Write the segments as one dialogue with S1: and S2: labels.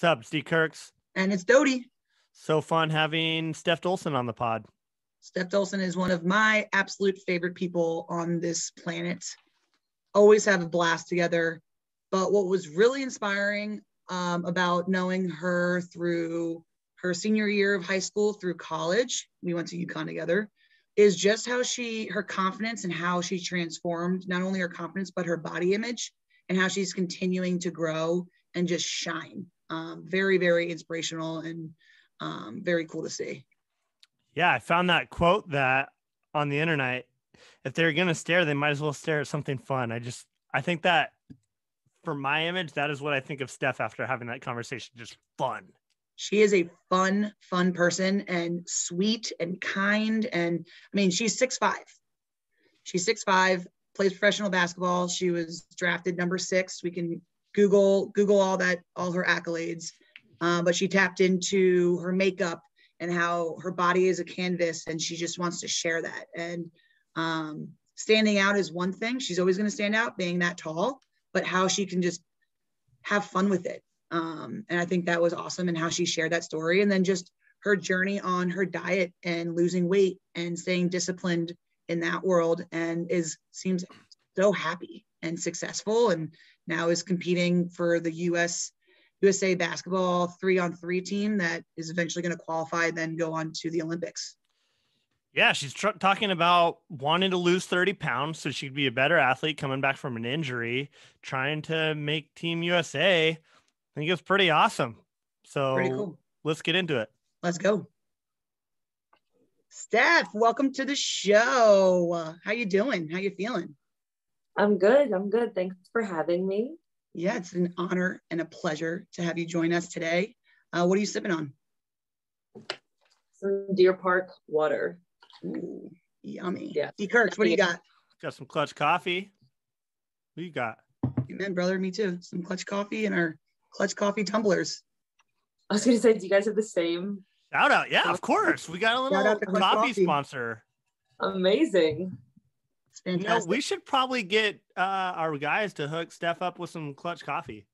S1: What's up, Steve Kirks?
S2: And it's Doty.
S1: So fun having Stef Dolson on the pod.
S2: Stef Dolson is one of my absolute favorite people on this planet. Always have a blast together. But what was really inspiring um, about knowing her through her senior year of high school through college, we went to UConn together, is just how she, her confidence and how she transformed not only her confidence, but her body image and how she's continuing to grow and just shine. Um, very, very inspirational and um, very cool to see.
S1: Yeah, I found that quote that on the internet. If they're gonna stare, they might as well stare at something fun. I just I think that for my image, that is what I think of Stef after having that conversation. Just fun.
S2: She is a fun, fun person and sweet and kind. And I mean, she's six five. She's six five, plays professional basketball. She was drafted number six. We can Google Google all that, all her accolades. Uh, but she tapped into her makeup and how her body is a canvas, and she just wants to share that. And um, standing out is one thing. She's always going to stand out, being that tall. But how she can just have fun with it. Um, and I think that was awesome, and how she shared that story, and then just her journey on her diet and losing weight and staying disciplined in that world, and is seems so happy and successful and now is competing for the US USA basketball three on three team that is eventually going to qualify, then go on to the Olympics.
S1: Yeah, she's tr- talking about wanting to lose 30 pounds so she could be a better athlete coming back from an injury, trying to make Team USA. I think it's pretty awesome. So pretty cool. let's get into it.
S2: Let's go. Stef, welcome to the show. How you doing? How you feeling?
S3: I'm good. I'm good. Thanks for having me.
S2: Yeah, it's an honor and a pleasure to have you join us today. Uh, what are you sipping on?
S3: Some Deer Park water.
S2: Ooh, yummy. Yeah. D. Kirks, what do you got?
S1: Got some clutch coffee. What you got?
S2: Amen, brother. Me too. Some clutch coffee and our clutch coffee tumblers.
S3: I was gonna say, do you guys have the same?
S1: Shout out, yeah, of course. We got a little coffee, coffee sponsor.
S3: Amazing.
S1: It's fantastic. You know, we should probably get uh, our guys to hook Stef up with some clutch coffee.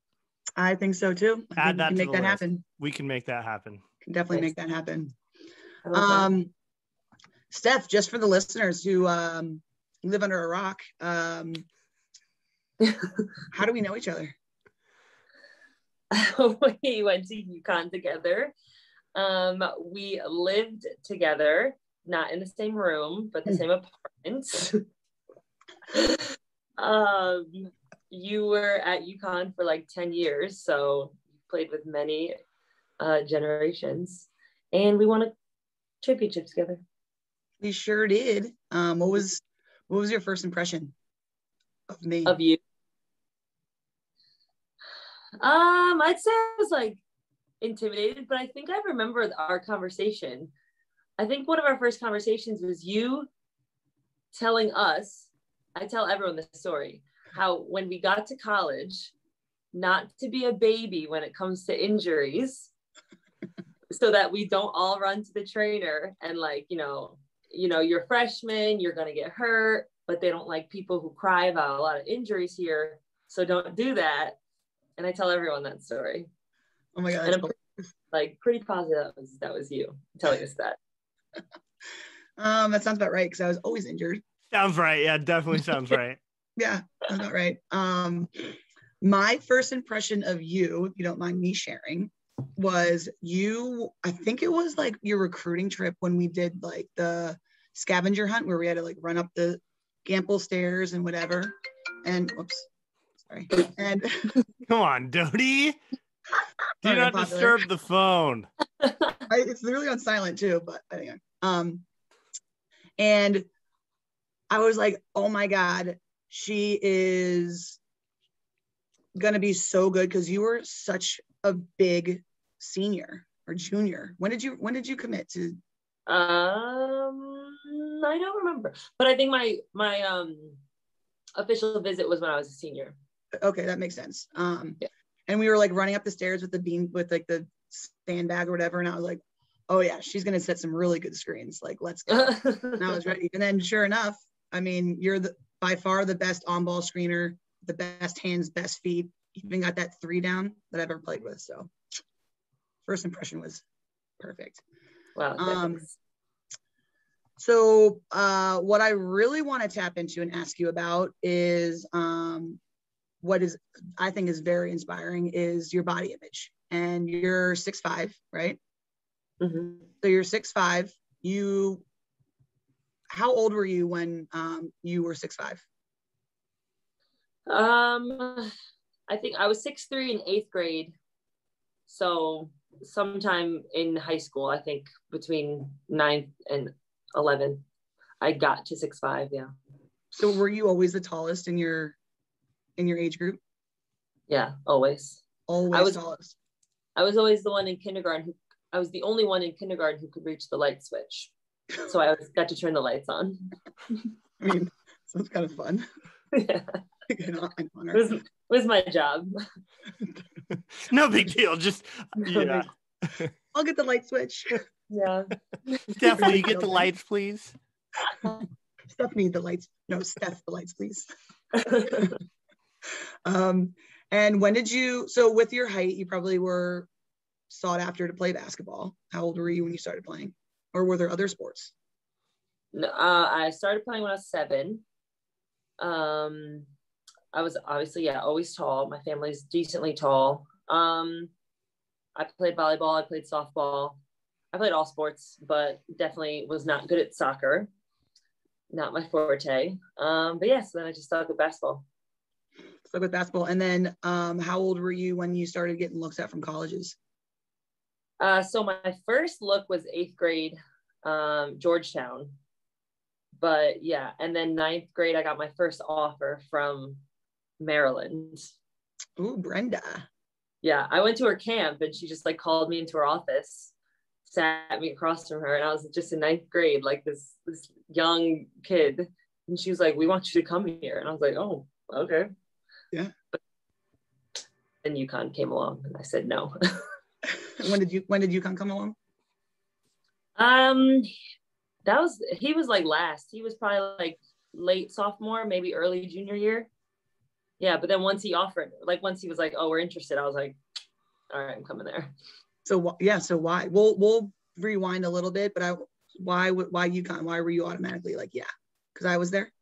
S2: I think so too. I Add that make that list. happen.
S1: We can make that happen.
S2: Can definitely make that happen. Um, Stef, just for the listeners who um, live under a rock, um, how do we know each other?
S3: we went to UConn together. Um, we lived together, not in the same room, but the hmm. same apartment. um, you were at UConn for like 10 years, so you played with many uh, generations, and we won a championship together.
S2: We sure did. Um, what was what was your first impression of me?
S3: Of you? Um, I'd say I was like intimidated, but I think I remember our conversation. I think one of our first conversations was you telling us I tell everyone this story how when we got to college, not to be a baby when it comes to injuries, so that we don't all run to the trainer and like, you know, you know, you're freshman, you're gonna get hurt, but they don't like people who cry about a lot of injuries here. So don't do that. And I tell everyone that story.
S2: Oh my god.
S3: like pretty positive that was that was you telling us that.
S2: um, that sounds about right because I was always injured.
S1: Sounds right. Yeah, definitely sounds right.
S2: yeah, that's not right. Um, my first impression of you, if you don't mind me sharing, was you. I think it was like your recruiting trip when we did like the scavenger hunt where we had to like run up the Gampel stairs and whatever. And whoops, sorry. And
S1: come on, Doty. Do not disturb the phone.
S2: I, it's literally on silent too, but anyway. Um, and I was like, oh my God, she is gonna be so good because you were such a big senior or junior. When did you when did you commit to?
S3: Um, I don't remember, but I think my my um official visit was when I was a senior.
S2: Okay, that makes sense. Um, yeah. and we were like running up the stairs with the beam with like the sandbag or whatever, and I was like, oh yeah, she's gonna set some really good screens. Like, let's go. and I was ready. And then sure enough, I mean, you're the by far the best on ball screener, the best hands, best feet. Even got that three down that I've ever played with. So first impression was perfect.
S3: Wow.
S2: Um. So, uh, what I really want to tap into and ask you about is um, what is I think is very inspiring is your body image. And you're six five, right?
S3: Mm-hmm.
S2: So you're six five. You, how old were you when um, you were six five?
S3: Um, I think I was six three in eighth grade. So sometime in high school, I think between ninth and eleven, I got to six five. Yeah,
S2: So were you always the tallest in your in your age group?
S3: yeah, always.
S2: Always
S3: was-
S2: tallest.
S3: I was always the one in kindergarten who I was the only one in kindergarten who could reach the light switch. So I always got to turn the lights on.
S2: I mean, sounds kind of fun.
S3: yeah,
S2: An hon- an honor.
S3: it was, it was my job.
S1: No big deal. Just yeah.
S2: I'll get the light switch.
S3: Yeah.
S1: Stef, will you get the lights, please?
S2: Stephanie, the lights. No, Stef, the lights, please. Um, and when did you? So with your height, you probably were sought after to play basketball. How old were you when you started playing, or were there other sports?
S3: No, uh, I started playing when I was seven. Um, I was obviously, yeah, always tall. My family's decently tall. Um, I played volleyball. I played softball. I played all sports, but definitely was not good at soccer. Not my forte. Um, but yeah, so then I just stuck with basketball.
S2: Stuck with basketball. And then, um, how old were you when you started getting looks at from colleges?
S3: Uh, so my first look was eighth grade, um, Georgetown. But yeah, and then ninth grade, I got my first offer from Maryland.
S2: Ooh, Brenda.
S3: Yeah, I went to her camp and she just like called me into her office, sat me across from her, and I was just in ninth grade, like this this young kid, and she was like, "We want you to come here," and I was like, "Oh, okay."
S2: Yeah.
S3: But then UConn came along, and I said no.
S2: when did you when did UConn come along?
S3: Um, that was he was like last. He was probably like late sophomore, maybe early junior year. Yeah, but then once he offered, like once he was like, "Oh, we're interested," I was like, "All right, I'm coming there."
S2: So yeah, so why? We'll we'll rewind a little bit, but I why would why UConn? Why were you automatically like yeah? Because I was there.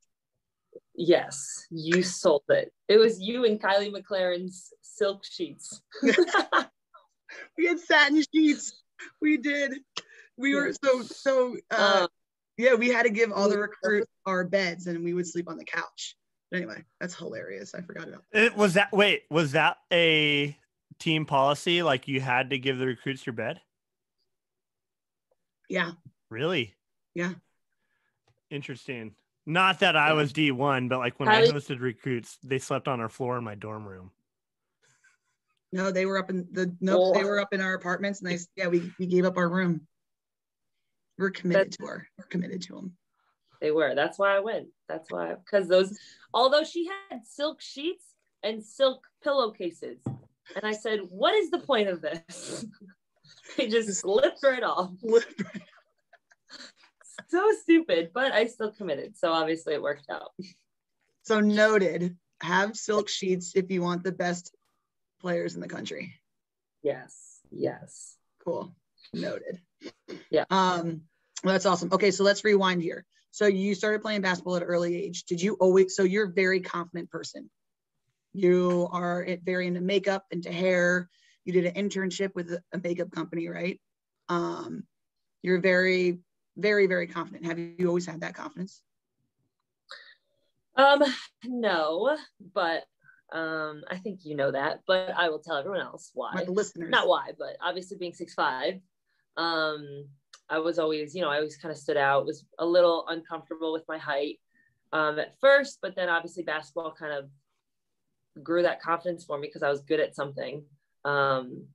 S3: Yes, you sold it. It was you and Kaili McLaren's silk sheets.
S2: We had satin sheets. We did. We were so so. Uh,
S3: Um,
S2: yeah, we had to give all the recruits our beds, and we would sleep on the couch. But anyway, that's hilarious. I forgot about.
S1: It was that wait, was that a team policy? Like you had to give the recruits your bed?
S2: Yeah,
S1: Really?
S2: Yeah.
S1: Interesting. Not that I was D1, but like when
S3: Kaili-
S1: I hosted recruits, they slept on our floor in my dorm room.
S2: No, they were up in the no, they
S3: Oh.
S2: were up in our apartments, and they yeah, we we gave up our room. We're committed to our. We're committed to them.
S3: they were. That's why I went. That's why because those. Although she had silk sheets and silk pillowcases, and I said, "What is the point of this?" they just slipped right off. So stupid, but I still committed. So obviously it worked out.
S2: so noted. Have silk sheets if you want the best players in the country.
S3: Yes. Yes.
S2: Cool. Noted.
S3: Yeah.
S2: Um, well, that's awesome. Okay, so let's rewind here. So you started playing basketball at an early age. Did you always? So you're a very confident person. You are very into makeup, into hair. You did an internship with a a makeup company, right? Um, you're very, very, very confident. Have you always had that confidence?
S3: Um, no, but um, I think you know that, but I will tell everyone else why.
S2: Like listeners.
S3: Not why, but obviously being six five, um, I was always, you know, I always kind of stood out, was a little uncomfortable with my height um, at first, but then obviously basketball kind of grew that confidence for me because I was good at something. Um,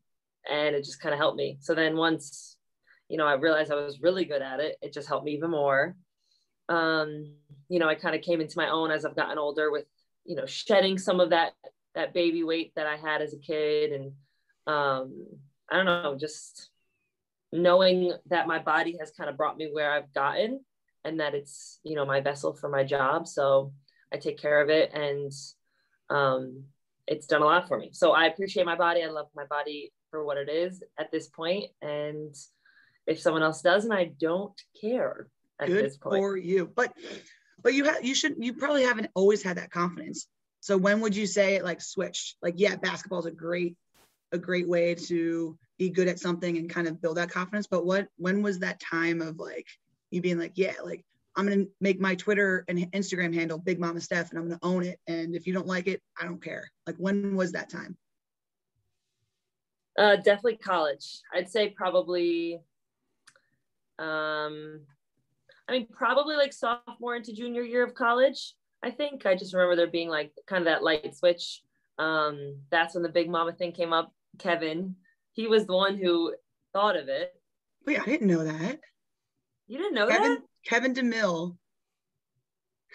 S3: and it just kind of helped me. So then once, you know, I realized I was really good at it, it just helped me even more. Um, you know, I kind of came into my own as I've gotten older with, you know, shedding some of that that baby weight that I had as a kid and um I don't know, just knowing that my body has kind of brought me where I've gotten and that it's, you know, my vessel for my job. So I take care of it and um it's done a lot for me. So I appreciate my body. I love my body for what it is at this. And if someone else doesn't, I don't care at
S2: Good
S3: this point.
S2: for you. But but you have you should you probably haven't always had that confidence. So when would you say it like switched? Like, yeah, basketball is a great a great way to be good at something and kind of build that confidence. But what when was that time of like you being like, yeah, like I'm gonna make my Twitter and Instagram handle Big Mama Stef and I'm gonna own it. And if you don't like it, I don't care. Like when was that time?
S3: Uh, definitely college. I'd say probably, um, I mean, probably like sophomore into junior year of college. I think I just remember there being like kind of that light switch. Um, that's when the big mama thing came up. Kevin, he was the one who thought of it.
S2: Wait, I didn't know that.
S3: You didn't know
S2: Kevin
S3: that?
S2: Kevin DeMille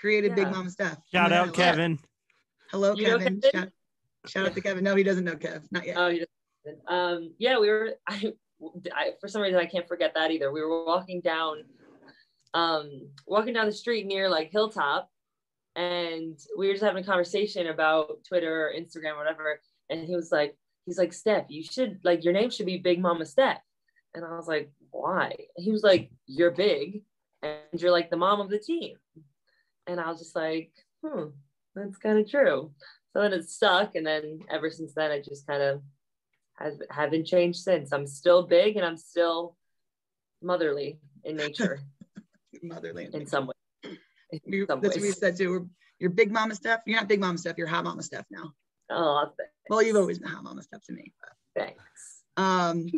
S2: created Big Mama Stef.
S1: Shout out
S2: God.
S1: Kevin.
S2: Hello,
S3: You
S2: Kevin.
S3: Kevin?
S2: Shout, shout out to Kevin. No, he doesn't know Kev. Not yet.
S3: Oh, you just, um, yeah, we were. I, I, for some reason, I can't forget that either. We were walking down, um, walking down the street near like Hilltop, and we were just having a conversation about Twitter or Instagram, or whatever. And he was like, he's like, Stef, you should like your name should be Big Mama Stef. And I was like, why? He was like, you're big, and you're like the mom of the team. And I was just like, hmm, that's kind of true. So then it stuck, and then ever since then, I just kind of has haven't changed since. I'm still big, and I'm still motherly in nature
S2: Motherly.
S3: in some way. In
S2: You-
S3: some
S2: that's what we said too. You're Big Mama Stef. You're not Big Mama Stef. You're Hot Mama Stef now.
S3: Oh, thanks.
S2: Well, you've always been Hot Mama Stef to me.
S3: thanks.
S2: Um,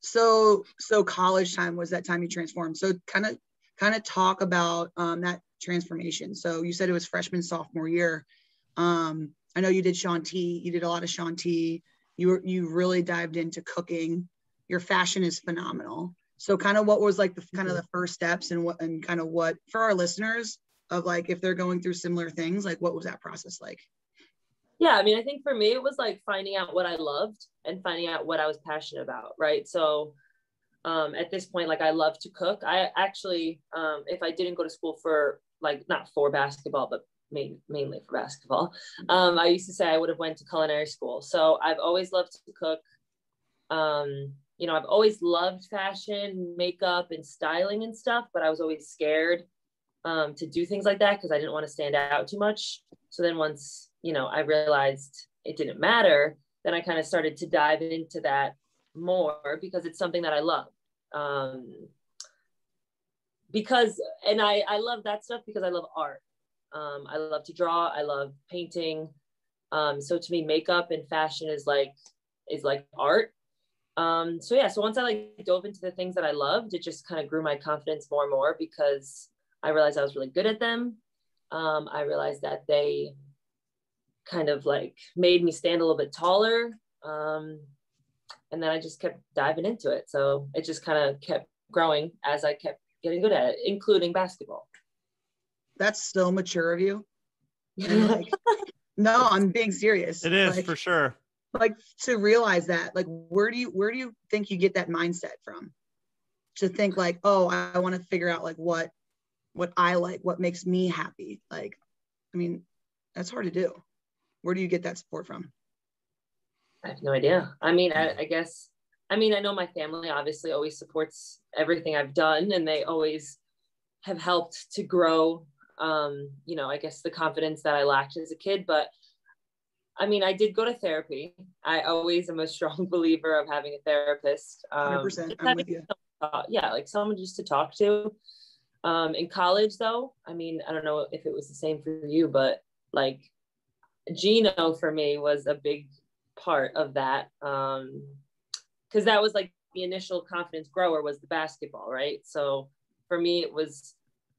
S2: so so college time was that time you transformed. So kind of kind of talk about um, that transformation. So you said it was freshman sophomore year. Um, I know you did Shaun T. You did a lot of Shaun T. You were you really dived into cooking. Your fashion is phenomenal. So kind of what was like the kind of the first steps and what and kind of what for our listeners of like if they're going through similar things, like what was that process like?
S3: yeah i mean i think for me it was like finding out what i loved and finding out what i was passionate about right? So um, at this point like i love to cook. I actually um, if i didn't go to school for like not for basketball but main, mainly for basketball um, i used to say i would have went to culinary school. So i've always loved to cook. Um, you know i've always loved fashion makeup and styling and stuff but i was always scared um, to do things like that because i didn't want to stand out too much so then once you know, I realized it didn't matter, then I kind of started to dive into that more because it's something that I love. Um, because, and I, I love that stuff because I love art. Um, I love to draw. I love painting. Um, so to me, makeup and fashion is like, is like art. Um, so yeah, so once I like dove into the things that I loved, it just kind of grew my confidence more and more because I realized I was really good at them. Um, I realized that they kind of like made me stand a little bit taller. Um, and then I just kept diving into it. So it just kind of kept growing as I kept getting good at it, including basketball.
S2: That's so mature of you. Like, no, I'm being serious.
S1: It is
S2: Like,
S1: for sure.
S2: Like to realize that like where do you where do you think you get that mindset from to think like oh i, want to figure out like what what i like what makes me happy like i mean that's hard to do where do you get that support from
S3: I have no idea. I mean, I, I guess, I mean, I know my family obviously always supports everything I've done and they always have helped to grow, um, you know, I guess the confidence that I lacked as a kid. But I mean, I did go to therapy. I always am a strong believer of having a therapist. Um,
S2: 100% i'm with you
S3: uh, yeah, like someone just to talk to. Um, in college, though, I mean, I don't know if it was the same for you, but like Gino for me was a big part of that. Um, because that was like the initial confidence grower was the basketball, right? So for me, it was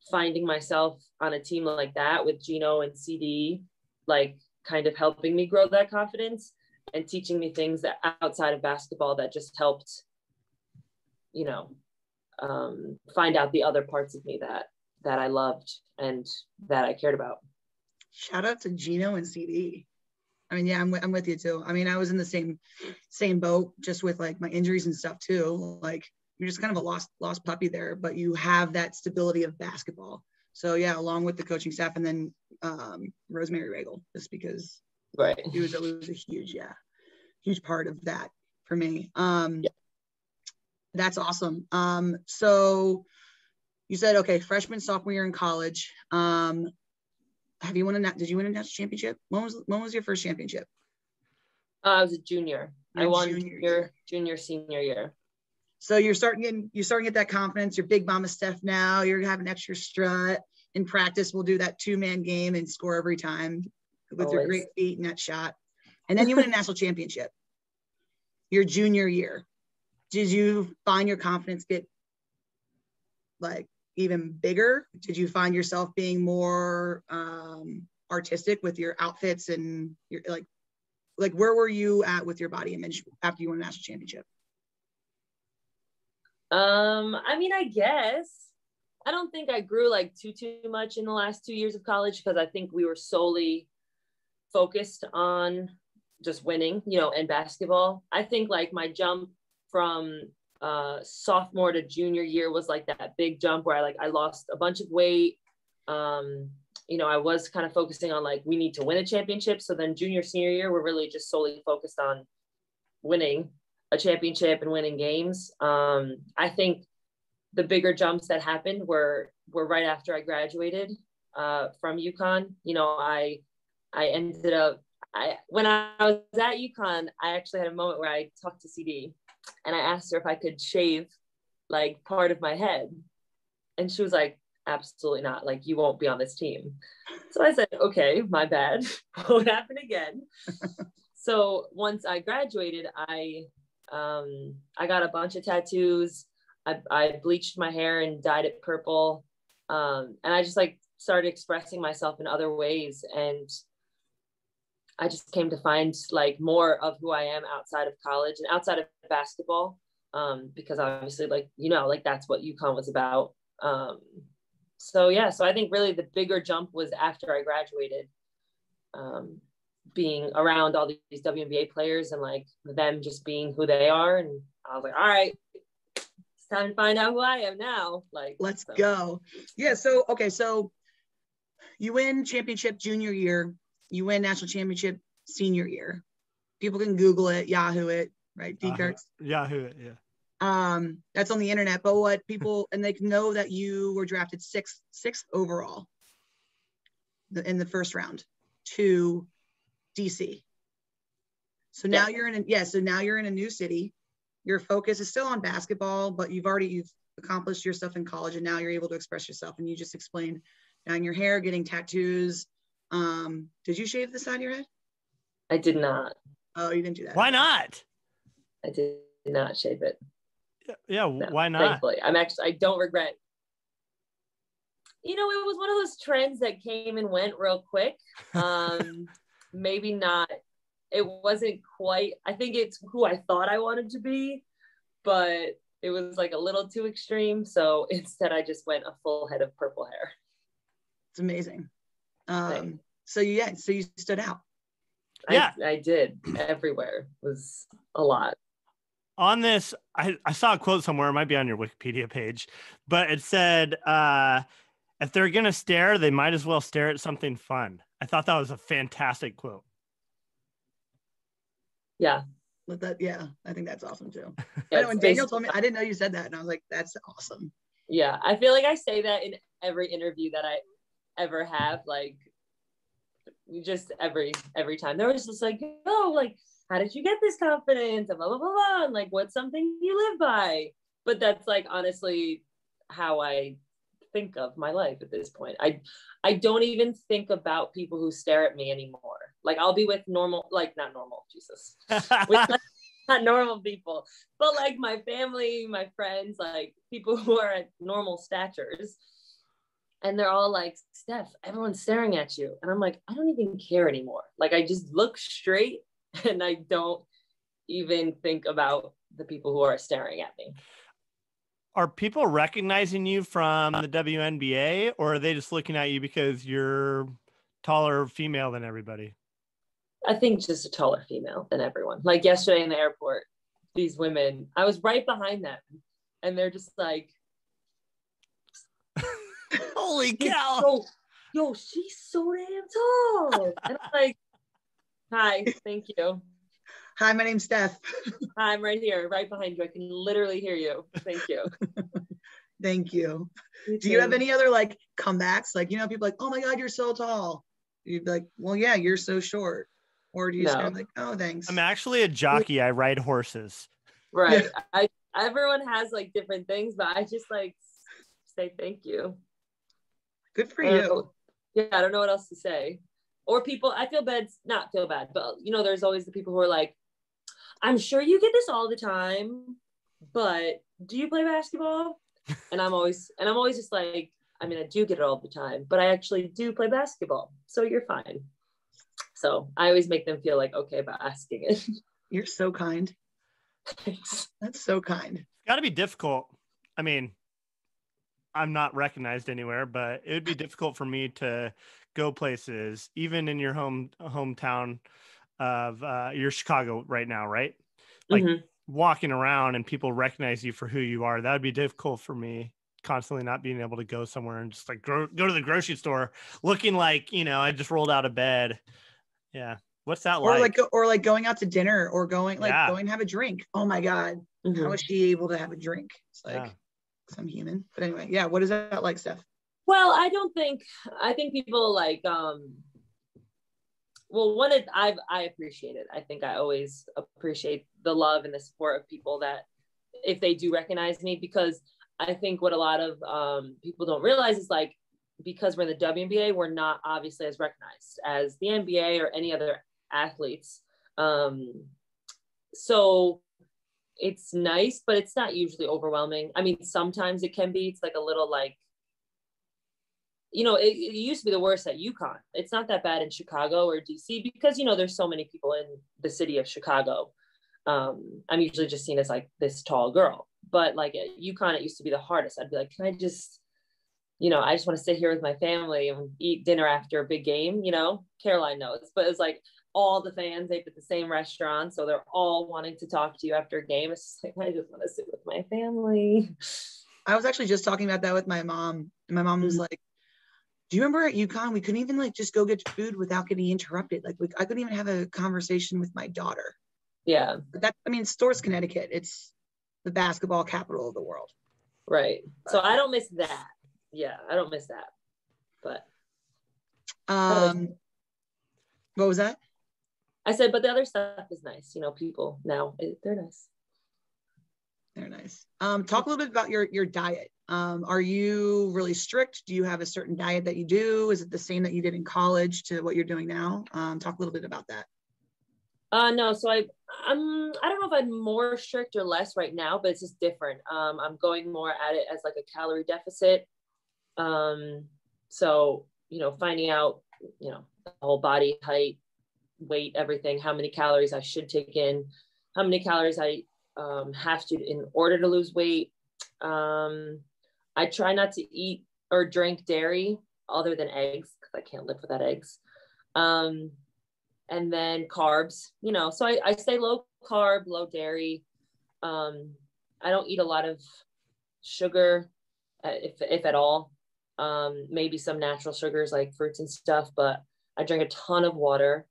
S3: finding myself on a team like that with Gino and CD, like kind of helping me grow that confidence and teaching me things that outside of basketball that just helped you know um, find out the other parts of me that that i loved and that i cared about.
S2: Shout out to gino and cd i mean yeah I'm, I'm with you too. I mean i was in the same same boat just with like my injuries and stuff too. Like you're just kind of a lost lost puppy there but you have that stability of basketball so yeah along with the coaching staff and then um, rosemary ragle just because
S3: right
S2: it was, it was a huge yeah huge part of that for me. Um,
S3: Yeah.
S2: That's awesome. Um, so you said okay, freshman, sophomore year in college. Um, have you won a na- did you win a national championship? When was when was your first championship?
S3: Uh, I was a junior. I won
S2: junior
S3: junior,
S2: year.
S3: junior, senior year.
S2: So you're starting getting you're starting to get that confidence. You're big mama Stef now. You're having extra strut. In practice, we'll do that two man game and score every time with your great feet and that shot. And then you win a national championship. Your junior year, did you find your confidence get like even bigger? Did you find yourself being more um, artistic with your outfits and your like like where were you at with your body image after you won a national championship?
S3: Um, I mean, I guess I don't think I grew like too too much in the last two years of college because I think we were solely focused on just winning, you know, and basketball. I think like my jump from uh sophomore to junior year was like that big jump where I like I lost a bunch of weight. Um, you know, I was kind of focusing on like we need to win a championship. So then junior senior year, we're really just solely focused on winning a championship and winning games. Um, I think the bigger jumps that happened were were right after I graduated uh, from UConn. You know, I I ended up I when I was at UConn, I actually had a moment where I talked to CD and I asked her if I could shave like part of my head, and she was like, "Absolutely not! Like you won't be on this team." So I said, "Okay, my bad. Won't happen again." so once I graduated, I um, I got a bunch of tattoos. I, I bleached my hair and dyed it purple. Um, and I just like started expressing myself in other ways. And I just came to find like more of who I am outside of college and outside of basketball. Um, because obviously, like, you know, like that's what UConn was about. Um, so yeah, so I think really the bigger jump was after I graduated. Um, being around all these WNBA players and like them just being who they are. And I was like, all right, it's time to find out who I am now. Like,
S2: Let's
S3: so-
S2: go. Yeah. So, okay. So you win championship junior year, you win national championship senior year. People can Google it, Yahoo it, right?
S1: Uh-huh.
S2: D. Kirks.
S1: Yahoo, it. yeah.
S2: Um, that's on the internet. But what people and they can know that you were drafted sixth, sixth overall the- in the first round to DC. So now
S3: Yeah.
S2: you're in a yeah, so now you're in a new city. Your focus is still on basketball, but you've already you've accomplished your stuff in college and now you're able to express yourself. And you just explained dyeing your hair, getting tattoos. Um, did you shave the side of your head?
S3: I did not.
S2: Oh, you didn't do that.
S1: Why not?
S3: I did not shave it.
S1: Yeah,
S3: No,
S1: why not?
S3: Thankfully, I'm actually. I don't regret. You know, it was one of those trends that came and went real quick. Um, maybe not. It wasn't quite. I think it's who I thought I wanted to be, but it was like a little too extreme. So instead, I just went a full head of purple hair.
S2: It's amazing. Um,
S3: Thanks.
S2: so yeah, so you stood out.
S1: Yeah.
S3: I, I did everywhere. It was a lot.
S1: on this I, I saw a quote somewhere it might be on your wikipedia page but it said uh if they're gonna stare they might as well stare at something fun i thought that was a fantastic quote
S3: Yeah.
S2: But that yeah, I think that's awesome too.
S3: yeah
S2: I when Daniel told me, I didn't know you said that, and I was like, "That's awesome."
S3: yeah i feel like i say that in every interview that i ever have like just every every time there was just like oh like how did you get this confidence and blah blah blah, blah and like what's something you live by but that's like honestly how i think of my life at this point i i don't even think about people who stare at me anymore like i'll be with normal like not normal jesus with like, not normal people, but like my family, my friends, like people who are at normal statures. And they're all like, Stef, everyone's staring at you. And I'm like, I don't even care anymore. Like, I just look straight and I don't even think about the people who are staring at me.
S1: Are people recognizing you from the WNBA or are they just looking at you because you're taller female than everybody?
S3: I think just a taller female than everyone. Like yesterday in the airport, these women, I was right behind them and they're just like,
S1: Holy cow.
S3: so- yo, she's so damn tall. And I'm like, hi, thank you.
S2: Hi, my name's Stef.
S3: I'm right here, right behind you. I can literally hear you. Thank you.
S2: Thank you. Do you have any other like comebacks? Like, you know, people like, oh my God, you're so tall. You'd be like, well, yeah, you're so short. Or do you just
S3: No.
S2: kind of like, oh, thanks.
S1: I'm actually a jockey. I ride horses.
S3: Right. I everyone has like different things, but I just like say thank you.
S2: Good for
S3: I
S2: you.
S3: know- Yeah, I don't know what else to say. Or people, I feel bad, not feel bad, but you know, there's always the people who are like, I'm sure you get this all the time, but do you play basketball? And I'm always, and I'm always just like, I mean, I do get it all the time, but I actually do play basketball, so you're fine. So I always make them feel like okay about asking it.
S2: You're so kind.
S3: Thanks.
S2: That's so kind.
S1: got to be difficult. I mean, I'm not recognized anywhere, but it would be difficult for me to go places, even in your home hometown of uh, your Chicago right now, right? Like
S3: Mhm.
S1: walking around and people recognize you for who you are. That would be difficult for me. Constantly not being able to go somewhere and just like go, go to the grocery store looking like you know I just rolled out of bed. Yeah, what's that
S2: Or
S1: like?
S2: like, or like going out to dinner or going like
S1: Yeah.
S2: going to have a drink. Oh my God.
S3: Mhm.
S2: How is she able to have a drink? It's like,
S1: Yeah.
S2: 'cause I'm human. But anyway, yeah. What is that like, Stef?
S3: Well, I don't think I think people like um well one it I've I appreciate it. I think I always appreciate the love and the support of people that if they do recognize me because I think what a lot of um people don't realize is like because we're in the WNBA, we're not obviously as recognized as the NBA or any other athletes. Um so it's nice, but it's not usually overwhelming. I mean, sometimes it can be. It's like a little like you know, it, it used to be the worst at UConn. It's not that bad in Chicago or DC because you know there's so many people in the city of Chicago. Um, I'm usually just seen as like this tall girl, but like at UConn, it used to be the hardest. I'd be like, can I just, you know, I just want to sit here with my family and eat dinner after a big game. You know, Caroline knows, but it's like all the fans ate at the same restaurant, so they're all wanting to talk to you after a game. It's just like I just want to sit with my family.
S2: I was actually just talking about that with my mom. And my mom was
S3: Mhm.
S2: like, Do you remember at UConn we couldn't even like just go get food without getting interrupted? Like we, I couldn't even have a conversation with my daughter.
S3: Yeah,
S2: But that I mean, Storrs, Connecticut, it's the basketball capital of the world.
S3: right. So I don't miss that. Yeah, I don't miss that. But
S2: Um what was that?
S3: I said, but the other stuff is nice. You know, people now they're nice.
S2: They're nice. Um, talk a little bit about your your diet. Um, are you really strict? Do you have a certain diet that you do? Is it the same that you did in college to what you're doing now? Um, talk a little bit about that.
S3: Uh no, so I I'm I don't know if I'm more strict or less right now, but it's just different. Um I'm going more at it as like a calorie deficit. Um so, you know, finding out, you know, the whole body height, weight, everything, how many calories I should take in, how many calories I um have to in order to lose weight. Um I try not to eat or drink dairy other than eggs because I can't live without eggs. Um and then carbs you know so I, I stay low carb low dairy um i don't eat a lot of sugar uh, if, if at all um maybe some natural sugars like fruits and stuff but i drink a ton of water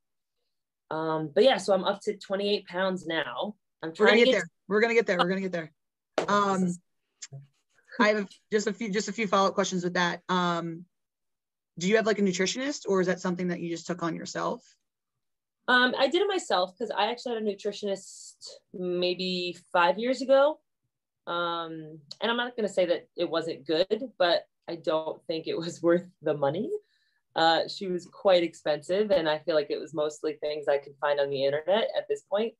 S3: um but yeah so i'm up to 28 pounds now i'm
S2: We're gonna
S3: to
S2: get
S3: get
S2: there. We're gonna get there. We're gonna get there. Um, I have just a few just a few follow up questions with that. Um, do you have like a nutritionist, or is that something that you just took on yourself?
S3: Um, I did it myself because I actually had a nutritionist maybe five years ago. Um, and I'm not going to say that it wasn't good, but I don't think it was worth the money. Uh, she was quite expensive, and I feel like it was mostly things I could find on the internet at this point.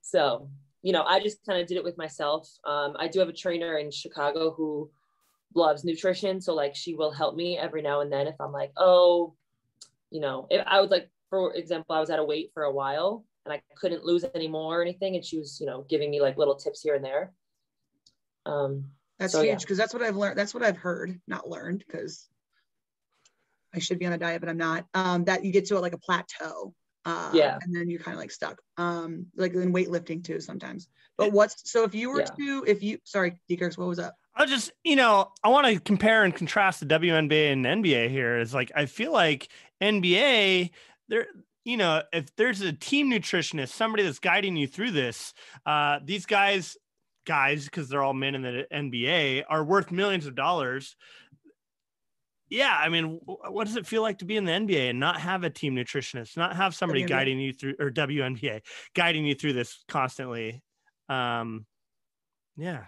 S3: So, you know, I just kind of did it with myself. Um, I do have a trainer in Chicago who loves nutrition. So, like, she will help me every now and then if I'm like, oh, you know, if I was like, for example, I was at a weight for a while and I couldn't lose any more or anything. And she was, you know, giving me like little tips here and there. Um,
S2: That's
S3: So,
S2: huge because that's what I've learned. That's what I've heard, not learned, because I should be on a diet, but I'm not. Um, that you get to like a plateau. Uh,
S3: Yeah.
S2: And then you're kind of like stuck. Um, like in weightlifting too sometimes. But what's so if you were
S3: Yeah.
S2: to if you sorry, D. Kirks, what was up?
S1: I just, you know, I want to compare and contrast the WNBA and NBA here. Is like I feel like NBA, they're you know, if there's a team nutritionist, somebody that's guiding you through this, uh, these guys, guys, because they're all men in the NBA, are worth millions of dollars. Yeah, I mean, what does it feel like to be in the NBA and not have a team nutritionist, not have somebody WNBA. guiding you through, or WNBA guiding you through this constantly? Um, yeah.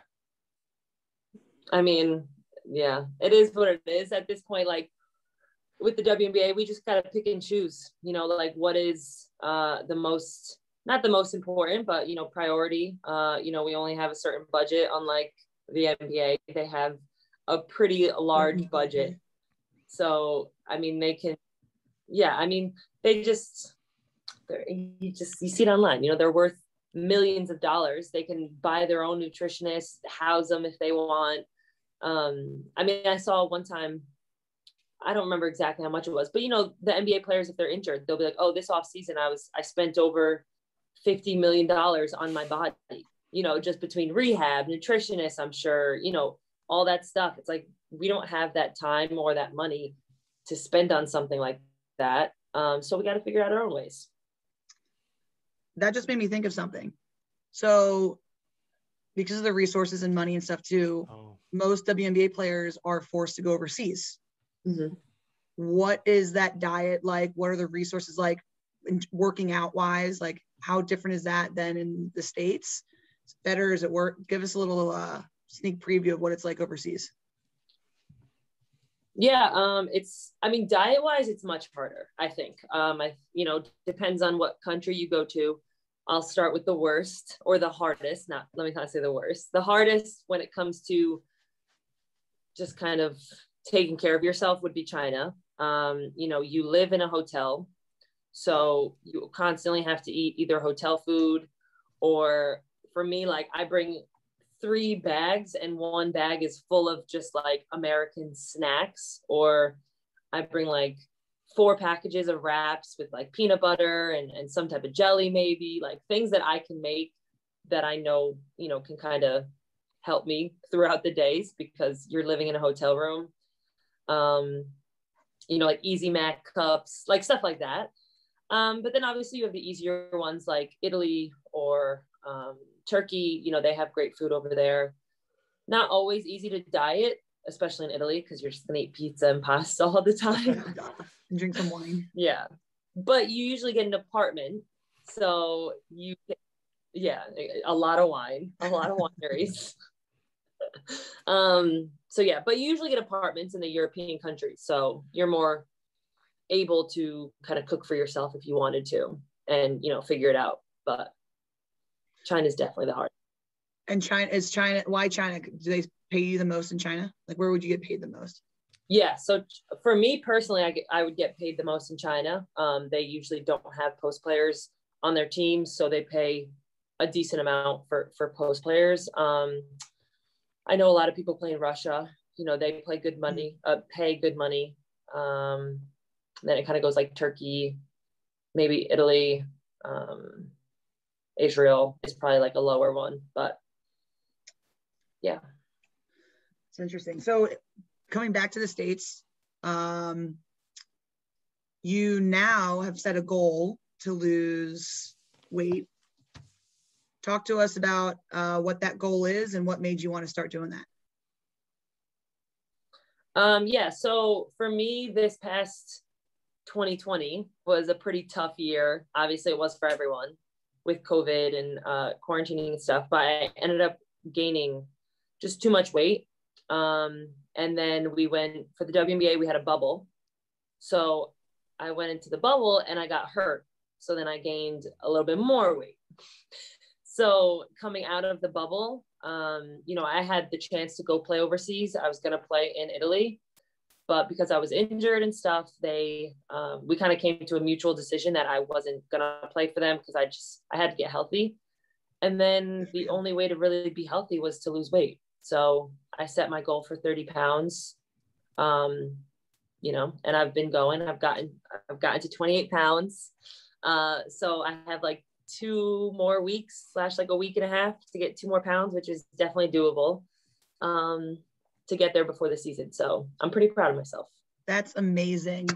S3: I mean, yeah, it is what it is at this point. Like with the WNBA, we just gotta pick and choose. You know, like what is uh, the most not the most important, but you know, priority. Uh, you know, we only have a certain budget, unlike the NBA. They have a pretty large mm-hmm. budget. So I mean, they can, yeah. I mean, they just, you just you see it online. You know, they're worth millions of dollars. They can buy their own nutritionist, house them if they want. Um, I mean, I saw one time I don't remember exactly how much it was, but you know, the NBA players, if they're injured, they'll be like, oh, this off season, I was, I spent over $50 million on my body, you know, just between rehab, nutritionist, I'm sure, you know, all that stuff. It's like, we don't have that time or that money to spend on something like that. Um, so we got to figure out our own ways.
S2: That just made me think of something. So because of the resources and money and stuff too, oh. most WNBA players are forced to go overseas Mm-hmm. What is that diet like? What are the resources like working out wise? Like how different is that than in the States? It's better? Is it work? Give us a little uh, sneak preview of what it's like overseas.
S3: Yeah, um, it's. I mean, diet wise, it's much harder. I think. Um, I you know depends on what country you go to. I'll start with the worst or the hardest. Not let me not say the worst. The hardest when it comes to just kind of taking care of yourself would be China. Um, you know, you live in a hotel, so you constantly have to eat either hotel food or for me, like I bring three bags and one bag is full of just like American snacks, or I bring like four packages of wraps with like peanut butter and, and some type of jelly, maybe like things that I can make that I know, you know, can kind of help me throughout the days because you're living in a hotel room um, you know, like Easy Mac cups, like stuff like that. Um, but then obviously you have the easier ones like Italy or um, Turkey. You know, they have great food over there. Not always easy to diet, especially in Italy, because you're just gonna eat pizza and pasta all the time.
S2: And drink some wine.
S3: Yeah, but you usually get an apartment, so you, get, yeah, a lot of wine, a lot of wineries. um, so yeah, but you usually get apartments in the European countries, so you're more able to kind of cook for yourself if you wanted to, and you know figure it out. But China's definitely the hard.
S2: And China is China. Why China? Do they pay you the most in China? Like, where would you get paid the most?
S3: Yeah. So for me personally, I, get, I would get paid the most in China. Um, they usually don't have post players on their teams, so they pay a decent amount for for post players. Um, I know a lot of people play in Russia. You know, they play good money, uh, pay good money. Um, then it kind of goes like Turkey, maybe Italy, um, Israel is probably like a lower one, but yeah.
S2: It's interesting. So coming back to the States, um, you now have set a goal to lose weight talk to us about uh, what that goal is and what made you want to start doing that.
S3: Um, yeah, so for me, this past 2020 was a pretty tough year. Obviously, it was for everyone with COVID and uh, quarantining and stuff, but I ended up gaining just too much weight. Um, and then we went for the WNBA, we had a bubble. So I went into the bubble and I got hurt. So then I gained a little bit more weight so coming out of the bubble um, you know i had the chance to go play overseas i was going to play in italy but because i was injured and stuff they um, we kind of came to a mutual decision that i wasn't going to play for them because i just i had to get healthy. And then the only way to really be healthy was to lose weight. So i set my goal for 30 pounds um, you know and i've been going. I've gotten i've gotten to 28 pounds. Uh, so i have like two more weeks slash like a week and a half to get two more pounds, which is definitely doable. Um, to get there before the season. So I'm pretty proud of myself.
S2: That's amazing.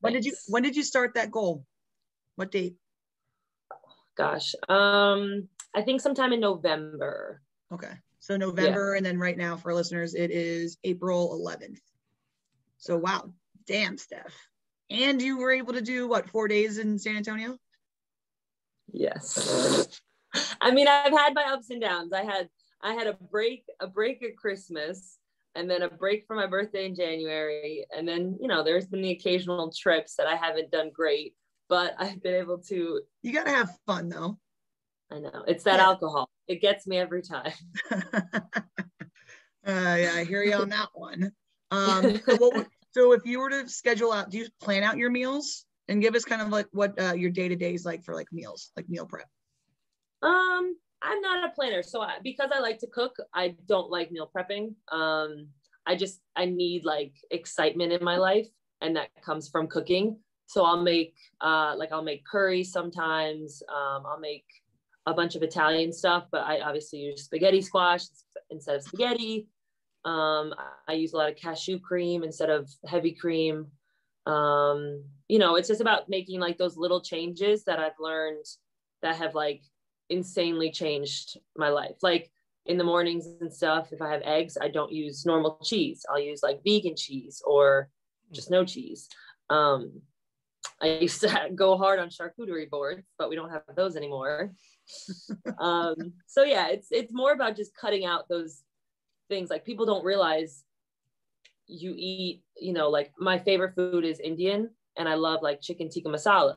S2: When did you when did you start that goal? What date?
S3: Gosh, um, I think sometime in November.
S2: Okay. So November, yeah. and then right now for listeners, it is April 11th. So wow, damn, Stef. And you were able to do what four days in San Antonio?
S3: Yes. I mean, I've had my ups and downs. I had I had a break, a break at Christmas, and then a break for my birthday in January. And then, you know, there's been the occasional trips that I haven't done great, but I've been able to.
S2: You got to have fun though.
S3: I know. It's that yeah. alcohol. It gets me every time.
S2: uh, yeah, I hear you on that one. Um, so, what, so if you were to schedule out, do you plan out your meals and give us kind of like what uh, your day to day is like for like meals, like meal prep?
S3: Um, I'm not a planner, so I, because I like to cook, I don't like meal prepping. Um, I just I need like excitement in my life, and that comes from cooking. So I'll make uh, like I'll make curry sometimes. Um, I'll make a bunch of Italian stuff, but I obviously use spaghetti squash instead of spaghetti. Um, I use a lot of cashew cream instead of heavy cream. Um, you know, it's just about making like those little changes that I've learned that have like insanely changed my life. Like in the mornings and stuff, if I have eggs, I don't use normal cheese. I'll use like vegan cheese or just no cheese. Um, I used to go hard on charcuterie boards, but we don't have those anymore. um, so yeah, it's it's more about just cutting out those things. Like people don't realize you eat, you know, like my favorite food is Indian, and I love like chicken tikka masala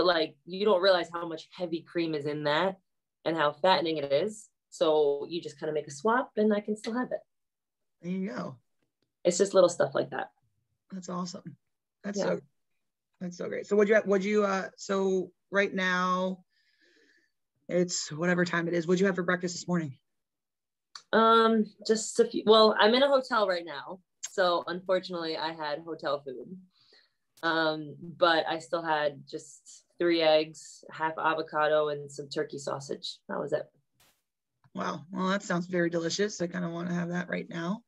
S3: but like you don't realize how much heavy cream is in that and how fattening it is. So you just kind of make a swap and I can still have it.
S2: There you go.
S3: It's just little stuff like that.
S2: That's awesome. That's yeah. so that's so great. So would you would you uh so right now it's whatever time it is. What'd you have for breakfast this morning?
S3: Um just a few well, I'm in a hotel right now. So unfortunately I had hotel food. Um, but I still had just three eggs, half avocado, and some turkey sausage. That was it.
S2: Wow. Well, that sounds very delicious. I kind of want to have that right now.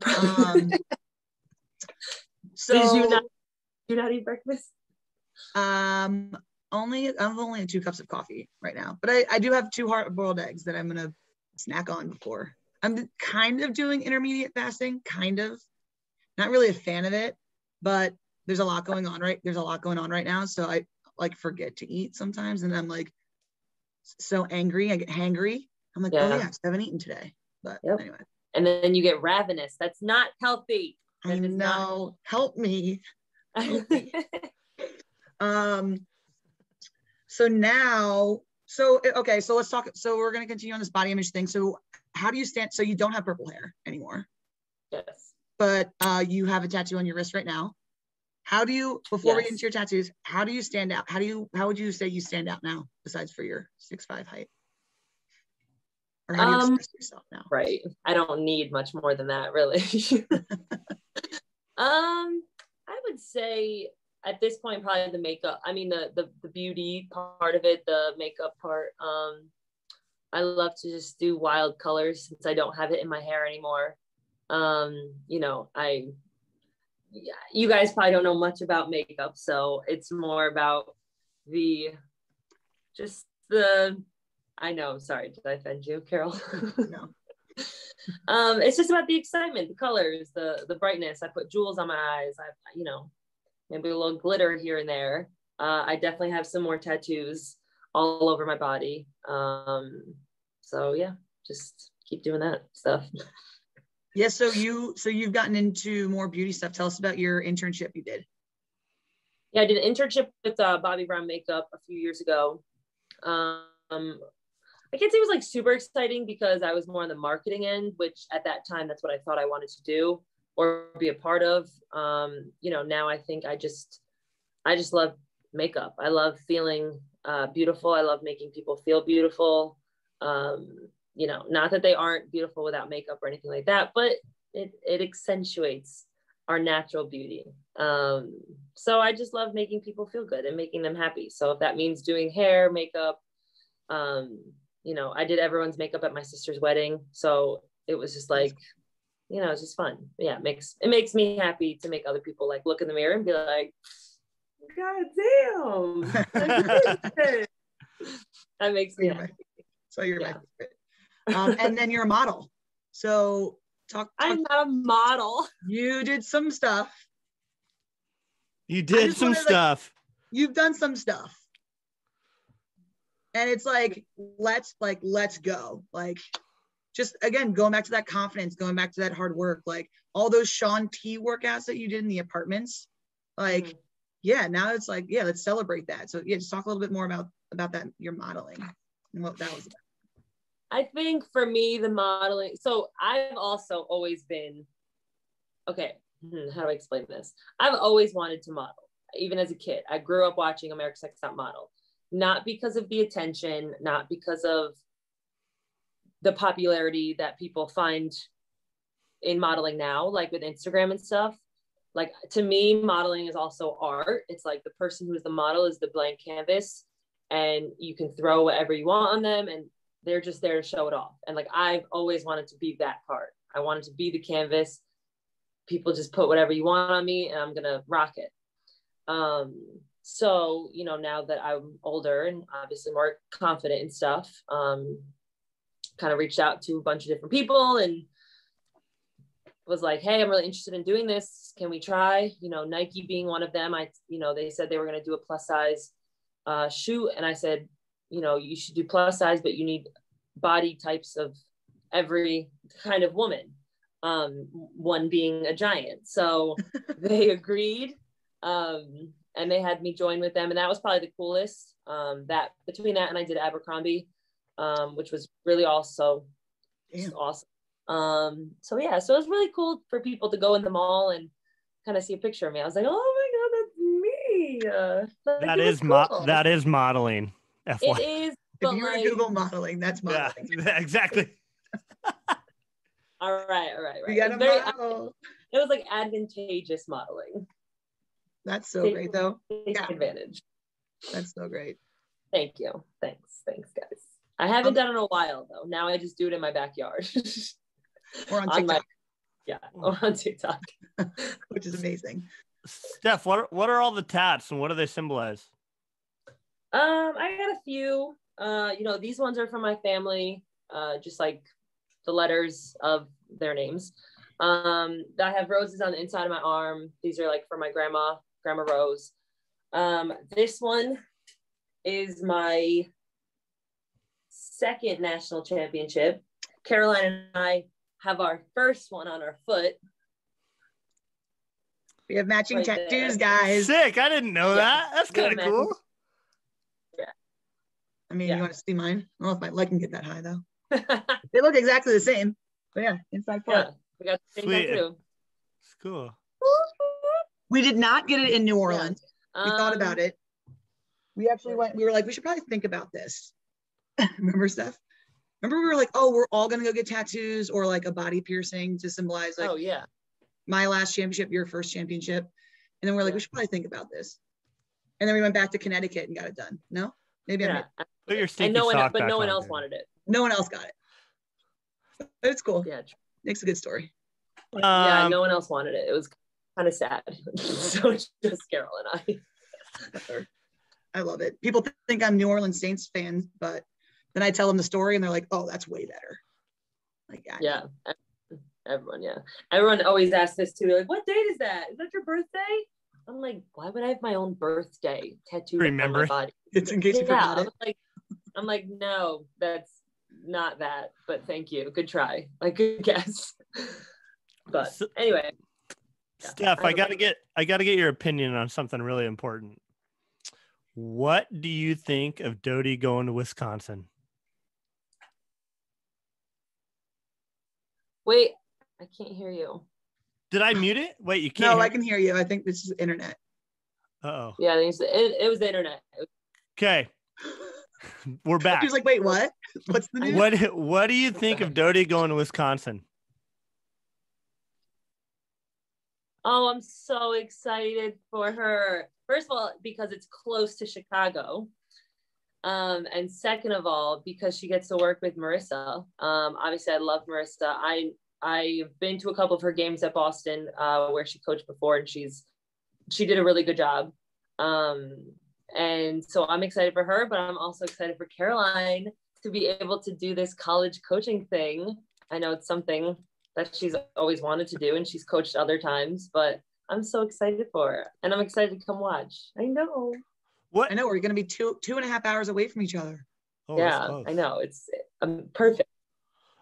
S2: Um,
S3: so did you not you not eat breakfast?
S2: Um, only I'm only two cups of coffee right now, but I, I do have two hard boiled eggs that I'm gonna snack on before. I'm kind of doing intermediate fasting, kind of. Not really a fan of it, but there's a lot going on right there's a lot going on right now so i like forget to eat sometimes and i'm like so angry i get hangry. I'm like oh, yeah. oh yeah i haven't eaten today. But yep. anyway.
S3: And then you get ravenous. That's not healthy.
S2: That i know. Not... help me, help me. um so now so okay so let's talk so we're going to continue on this body image thing. So how do you stand so you don't have purple hair anymore.
S3: Yes.
S2: But uh you have a tattoo on your wrist right now how do you, before yes. we get into your tattoos, how do you stand out? How do you, how would you say you stand out now, besides for your six five height?
S3: Or how do you um, express yourself now? Right. I don't need much more than that, really. um, I would say at this point, probably the makeup. I mean, the the the beauty part of it, the makeup part. Um, I love to just do wild colors since I don't have it in my hair anymore. Um, you know, I you guys probably don't know much about makeup, so it's more about the just the I know, sorry, did I offend you, Carol? no. um, it's just about the excitement, the colors, the the brightness. I put jewels on my eyes. I, you know, maybe a little glitter here and there. Uh, I definitely have some more tattoos all over my body. Um, so yeah, just keep doing that stuff.
S2: Yeah, so you so you've gotten into more beauty stuff. Tell us about your internship you did.
S3: Yeah, I did an internship with uh, Bobbi Brown Makeup a few years ago. Um, I can't say it was like super exciting because I was more on the marketing end, which at that time that's what I thought I wanted to do or be a part of. Um, you know, now I think I just I just love makeup. I love feeling uh, beautiful. I love making people feel beautiful. Um, you know, not that they aren't beautiful without makeup or anything like that, but it, it accentuates our natural beauty. Um, so I just love making people feel good and making them happy. So if that means doing hair, makeup, um, you know, I did everyone's makeup at my sister's wedding. So it was just like, you know, it's just fun. Yeah, it makes it makes me happy to make other people like look in the mirror and be like, God damn. that makes me happy.
S2: so you're
S3: Yeah.
S2: my favorite. Um, and then you're a model. So talk, talk
S3: I'm not a model.
S2: you did some stuff.
S1: You did some
S2: wanna, like-
S1: stuff.
S2: You've done some stuff. And it's like, let's like, let's go. Like, just again, going back to that confidence, going back to that hard work, like all those Shaun T workouts that you did in the apartments. Like,
S3: Mhm.
S2: yeah, now it's like, yeah, let's celebrate that. So yeah, just talk a little bit more about about that, your modeling and what that was about.
S3: I think for me, the modeling. So I've also always been, okay, hmm, how do I explain this? I've always wanted to model, even as a kid. I grew up watching America's Next Top Model, not because of the attention, not because of the popularity that people find in modeling now, like with Instagram and stuff. Like to me, modeling is also art. It's like the person who's the model is the blank canvas, and you can throw whatever you want on them, and they're just there to show it off. And like I've always wanted to be that part. I wanted to be the canvas. People just put whatever you want on me, and I'm gonna rock it. Um, so you know, now that I'm older and obviously more confident and stuff, um, kind of reached out to a bunch of different people and was like, hey, I'm really interested in doing this. Can we try? You know, Nike being one of them. I, you know, they said they were to do a plus size uh, shoot. And I said, you know, you should do plus size, but you need body types of every kind of woman, um, one being a giant. So they agreed. Um, and they had me join with them. And that was probably the coolest. Um, that between that and I did Abercrombie, um, which was really also just awesome. Um, so yeah, so it was really cool for people to go in the mall and kind of see a picture of me. I was like, oh my god, that's me. Uh, like,
S1: That
S3: it was
S1: is mo-
S3: cool.
S1: that is modeling.
S3: It
S1: FY.
S3: is,
S2: If you were
S3: like,
S2: Google modeling, that's modeling.
S1: Yeah, exactly.
S3: all right, all right, right.
S2: We
S3: It
S2: got
S3: was,
S2: a
S3: very,
S2: model.
S3: it was like advantageous modeling.
S2: That's so
S3: Take-
S2: great, though.
S3: Take
S2: Yeah.
S3: advantage.
S2: That's so great.
S3: Thank you. Thanks. Thanks, guys. I haven't
S2: Um,
S3: done it in a while though. Now I just do it in my backyard.
S2: Or on
S3: On my-
S2: TikTok,
S3: yeah, or on TikTok.
S2: which is amazing.
S1: Stef, what are, what are all the tats and what do they symbolize?
S3: Um, I got a few. Uh, you know, these ones are from my family, uh, just like the letters of their names. Um, I have roses on the inside of my arm. These are like for my grandma, Grandma Rose. Um, this one is my second national championship. Caroline and I have our first one on our foot.
S2: We have matching
S3: Right there.
S2: tattoos, guys.
S1: Sick. I didn't know
S3: Yeah.
S1: that. That's kind of
S3: man.
S1: cool.
S2: I mean,
S3: Yeah.
S2: you want to see mine? I don't know if my leg can get that high though. They look exactly the same. But yeah, inside foot.
S3: yeah, we got the same
S1: Sweet.
S3: tattoo.
S1: It's cool.
S2: We did not get it in New Orleans. We thought
S3: Um,
S2: about it. We actually went, we were like, we should probably think about this. Remember, Stef? Remember, we were like, oh, we're all gonna go get tattoos or like a body piercing to symbolize like
S3: oh yeah.
S2: my last championship, your first championship. And then we're like,
S3: Yeah.
S2: we should probably think about this. And then we went back to Connecticut and got it done. No, maybe I'm
S3: Yeah.
S1: Put your
S3: And no one, but no one
S1: on,
S3: else
S1: dude.
S3: wanted it.
S2: no one else got it. But it's cool.
S3: Yeah,
S2: Makes a good story.
S3: yeah.
S1: Um,
S3: No one else wanted it. It was kind of sad. so just Carol and I.
S2: I love it. People think I'm New Orleans Saints fan, but then I tell them the story and they're like, oh, that's way better. Like, yeah.
S3: Yeah. Everyone, yeah. Everyone always asks this too. Like, what date is that? Is that your birthday? I'm like, why would I have my own birthday tattooed
S1: Remember
S3: on my body?
S2: It's in case you
S3: yeah,
S2: forgot
S3: I'm like, I'm like, no, that's not that. But thank you. Good try. Like, good guess. But
S1: So-
S3: anyway, Yeah,
S1: Stef,
S3: I
S1: I gotta
S3: know.
S1: get I gotta get your opinion on something really important. What do you think of Doty going to Wisconsin?
S3: wait, I can't hear you.
S1: Did I mute it? Wait, you can't.
S2: No, I can hear you. I think this is internet.
S1: Uh oh.
S3: Yeah, it, was- it, it was the internet.
S1: Okay, we're back.
S2: She was like, wait, what? What's the news?
S1: What What do you think of Doty going to Wisconsin?
S3: Oh, I'm so excited for her. First of all, because it's close to Chicago. Um, and second of all, because she gets to work with Marisa. Um, obviously I love Marisa. I I've been to a couple of her games at Boston, uh, where she coached before, and she's she did a really good job. Um, and so I'm excited for her, but I'm also excited for Caroline to be able to do this college coaching thing. I know it's something that she's always wanted to do and she's coached other times, but I'm so excited for her and I'm excited to come watch. I know.
S2: What I know we're gonna be two two and a half hours away from each other.
S3: Oh, yeah, I know. It's um, perfect.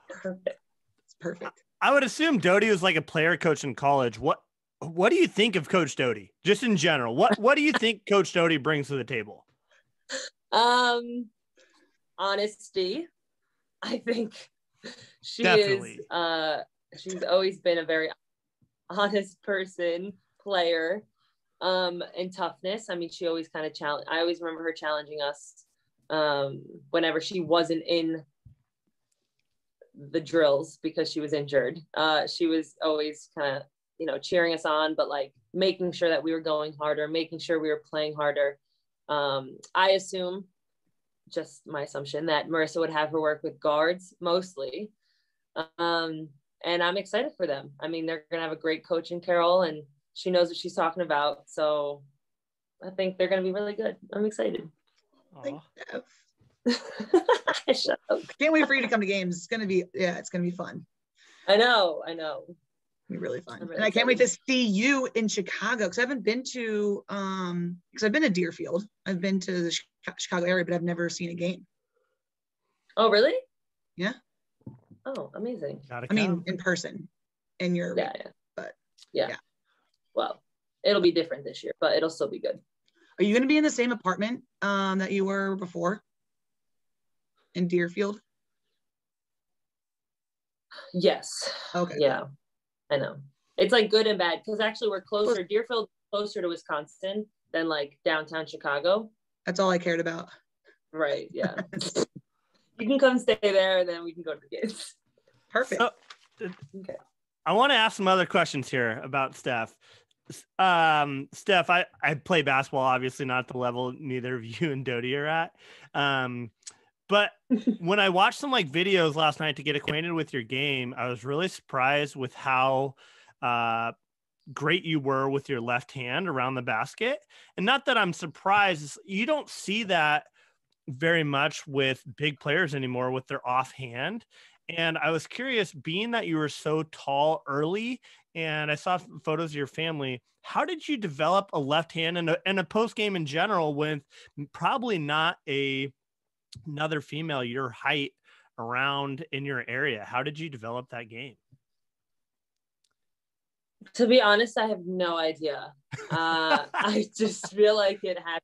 S3: Perfect.
S2: It's perfect.
S1: I would assume Doty was like a player coach in college. What what do you think of Coach Doty? Just in general. What what do you think Coach Doty brings to the table?
S3: Um honesty. I think she Definitely. is uh she's always been a very honest person, player, um, and toughness. I mean, she always kind of challenge. I always remember her challenging us um, whenever she wasn't in the drills because she was injured. Uh, she was always kind of, you know, cheering us on, but like making sure that we were going harder, making sure we were playing harder. Um, I assume, just my assumption, that Marisa would have her work with guards mostly. Um, and I'm excited for them. I mean, they're going to have a great coach in Carol, and she knows what she's talking about. So I think they're going to be really good. I'm excited.
S2: Shut up. Can't wait for you to come to games. It's going to be, yeah, it's going to be fun.
S3: I know. I know.
S2: Be really fun. Really and I can't wait to see you in Chicago because I haven't been to, um, because I've been to Deerfield. I've been to the Chicago area, but I've never seen a game.
S3: Oh, really?
S2: Yeah.
S3: Oh, amazing.
S2: I mean, in person, in your
S3: yeah, yeah. but yeah. yeah. Well, it'll be different this year, but it'll still be good.
S2: Are you going to be in the same apartment um, that you were before in Deerfield?
S3: Yes. Okay. Yeah, I know. It's like good and bad because actually we're closer. Deerfield closer to Wisconsin than like downtown Chicago.
S2: That's all I cared about.
S3: Right. Yeah. you can come stay there and then we can go to the games.
S2: Perfect. So,
S1: okay. I want to ask some other questions here about Stef. Um, Stef, I, I play basketball, obviously not the level neither of you and Doty are at. Um, but when I watched some like videos last night to get acquainted with your game, I was really surprised with how uh, great you were with your left hand around the basket. And not that I'm surprised, you don't see that very much with big players anymore with their offhand. And I was curious, being that you were so tall early, and I saw photos of your family, how did you develop a left hand and a, and a post game in general with probably not a another female your height around in your area? How did you develop that game?
S3: To be honest, I have no idea. Uh, I just feel like it happened.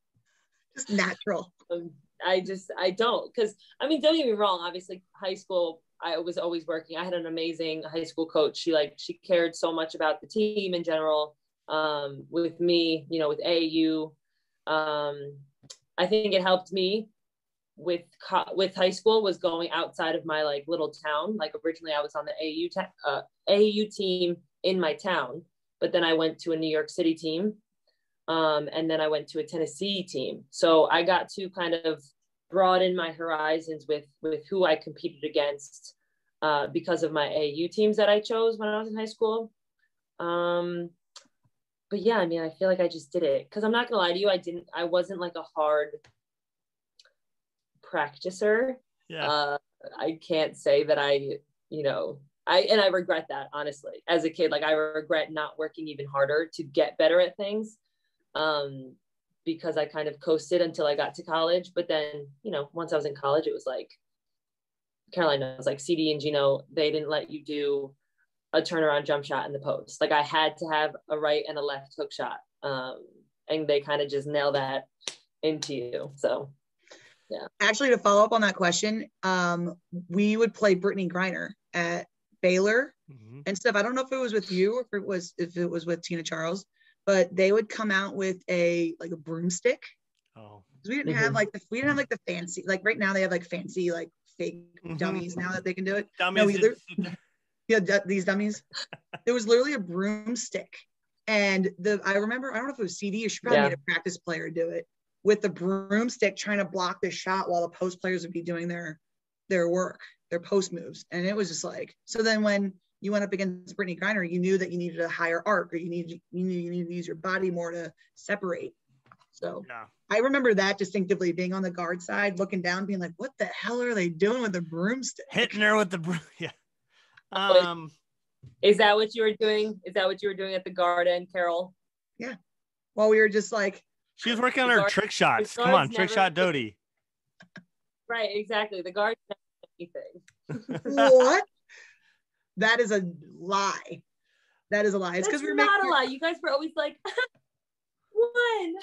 S2: Just natural.
S3: Um, I just I don't because I mean don't get me wrong. Obviously, high school I was always working. I had an amazing high school coach. She like she cared so much about the team in general. Um, with me, you know, with AU, um, I think it helped me with with high school was going outside of my like little town. Like originally, I was on the AU te- uh, AAU team in my town, but then I went to a New York City team, um, and then I went to a Tennessee team. So I got to kind of broaden my horizons with with who I competed against uh, because of my AU teams that I chose when I was in high school. Um, but yeah, I mean, I feel like I just did it because I'm not gonna lie to you, I didn't, I wasn't like a hard practicer. Yeah. Uh, I can't say that I, you know, I and I regret that honestly. As a kid, like I regret not working even harder to get better at things. Um, because I kind of coasted until I got to college. But then, you know, once I was in college, it was like Carolina was like CD and Gino, they didn't let you do a turnaround jump shot in the post. Like I had to have a right and a left hook shot. Um, and they kind of just nail that into you. So yeah.
S2: Actually, to follow up on that question, um, we would play Brittney Griner at Baylor mm-hmm. and stuff. I don't know if it was with you or if it was if it was with Tina Charles, but they would come out with a like a broomstick. Oh. We didn't mm-hmm. have like the we didn't have like the fancy like right now they have like fancy like fake mm-hmm. dummies now that they can do it. Dummies. No, yeah, d- these dummies. there was literally a broomstick, and the I remember I don't know if it was CD or she probably yeah. made a practice player do it with the broomstick trying to block the shot while the post players would be doing their their work, their post moves, and it was just like so. Then when you went up against Brittney Griner, you knew that you needed a higher arc or you need you knew you needed to use your body more to separate. So
S1: Yeah.
S2: I remember that distinctively being on the guard side, looking down, being like, what the hell are they doing with the broomstick?
S1: Hitting her with the broom. yeah. Um
S3: Is that what you were doing? Is that what you were doing at the garden, Carol? Yeah.
S2: While we were just like,
S1: she was working on
S3: The
S1: her
S3: guard-
S1: trick shots. Come on, trick
S3: never-
S1: shot Doty.
S3: Right, exactly. The guard anything.
S2: what? that is a lie. That is a lie. It's because we're
S3: not
S2: making
S3: a lie. You guys were always like one,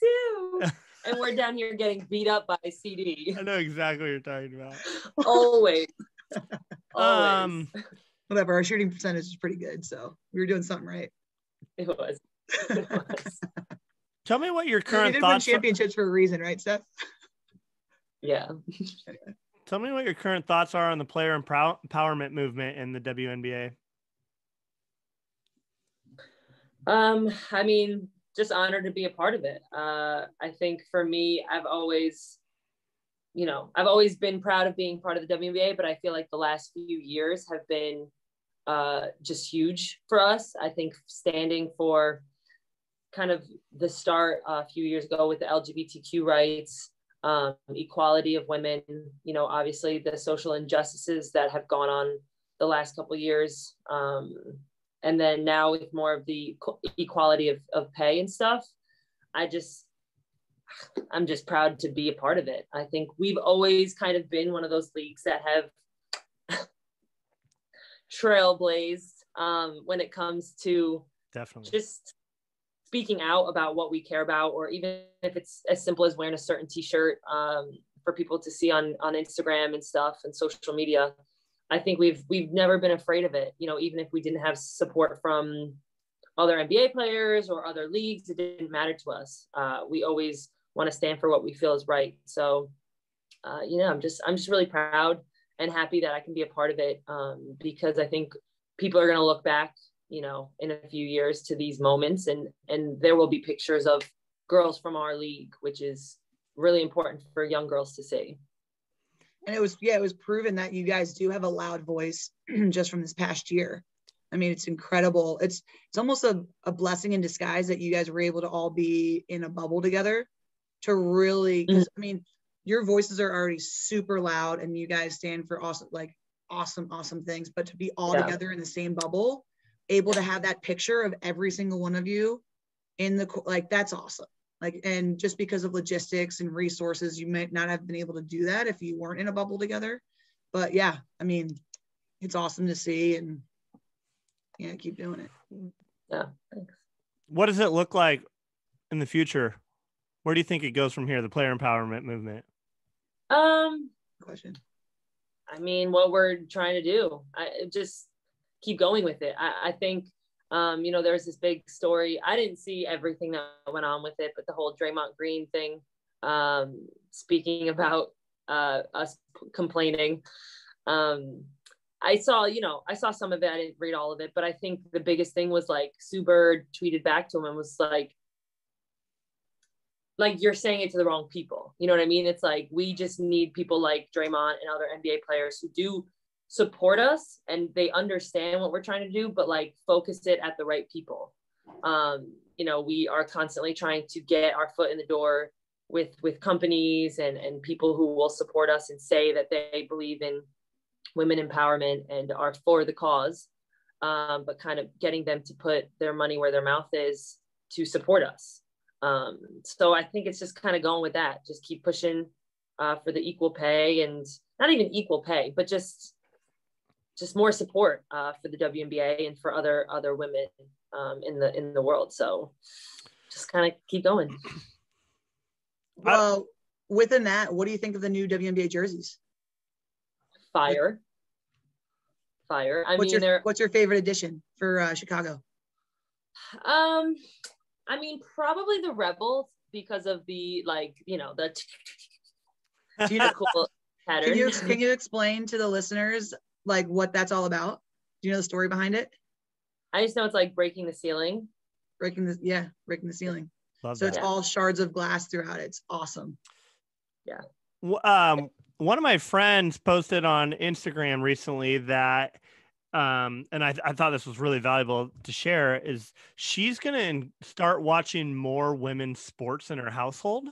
S3: two, and we're down here getting beat up by CD.
S1: I know exactly what you're talking about.
S3: Always. Always.
S1: Um
S2: whatever. Our shooting percentage is pretty good, so we were doing something right.
S3: it was. It was.
S1: Tell me what your
S2: we
S1: current
S2: did win
S1: thoughts are,
S2: championships for a reason, right, Stef?
S3: Yeah.
S1: tell me what your current thoughts are on the player empowerment movement in the WNBA.
S3: Um, I mean, just honored to be a part of it. Uh, I think for me, I've always, you know, I've always been proud of being part of the WNBA, but I feel like the last few years have been uh, just huge for us. I think standing for kind of the start uh, a few years ago with the LGBTQ rights, um, equality of women, you know, obviously the social injustices that have gone on the last couple years. Um, and then now with more of the equality of, of pay and stuff i just i'm just proud to be a part of it i think we've always kind of been one of those leagues that have trailblazed um, when it comes to
S1: Definitely.
S3: just speaking out about what we care about or even if it's as simple as wearing a certain t-shirt um, for people to see on on instagram and stuff and social media i think we've we've never been afraid of it you know even if we didn't have support from other nba players or other leagues it didn't matter to us. Uh, we always want to stand for what we feel is right. So uh, you know i'm just i'm just really proud and happy that i can be a part of it um, because i think people are going to look back you know in a few years to these moments and and there will be pictures of girls from our league which is really important for young girls to see
S2: And it was, yeah, it was proven that you guys do have a loud voice just from this past year. I mean, it's incredible. It's it's almost a, a blessing in disguise that you guys were able to all be in a bubble together to really mm. because I mean, your voices are already super loud and you guys stand for awesome like awesome, awesome things. But to be all
S3: Yeah.
S2: together in the same bubble, able to have that picture of every single one of you in the co- like that's awesome. Like and just because of logistics and resources you might not have been able to do that if you weren't in a bubble together. But yeah i mean it's awesome to see and yeah keep doing it.
S3: Yeah thanks.
S1: What does it look like in the future? Where do you think it goes from here, the player empowerment movement?
S3: um
S2: question.
S3: I mean, what we're trying to do, I just keep going with it. I, I think, um, you know, there's this big story. I didn't see everything that went on with it, but the whole Draymond Green thing, um, speaking about uh, us complaining, um, I saw, you know, I saw some of it. I didn't read all of it, but I think the biggest thing was like Sue Bird tweeted back to him and was like, like you're saying it to the wrong people. You know what I mean? It's like we just need people like Draymond and other NBA players who do support us and they understand what we're trying to do, but like focus it at the right people. Um, you know, we are constantly trying to get our foot in the door with with companies and and people who will support us and say that they believe in women empowerment and are for the cause um, but kind of getting them to put their money where their mouth is to support us um, so i think it's just kind of going with that just keep pushing uh, for the equal pay and not even equal pay but just just more support uh, for the WNBA and for other other women um, in the in the world. So just kind of keep going.
S2: Well within that what do you think of the new WNBA jerseys?
S3: Fire. Fire. I
S2: what's
S3: mean
S2: your what's your favorite edition for uh, chicago?
S3: Um, I mean, probably the rebels because of the like, you know, the,
S2: Do you know-
S3: cool pattern.
S2: can you can you explain to the listeners like what that's all about? Do you know the story behind it?
S3: I just know it's like breaking the ceiling.
S2: breaking the yeah breaking the ceiling.
S1: Love
S2: so
S1: that.
S2: it's all shards of glass throughout. It's awesome.
S1: W- um, one of my friends posted on Instagram recently that um, and I, I thought this was really valuable to share, is she's going to start watching more women's sports in her household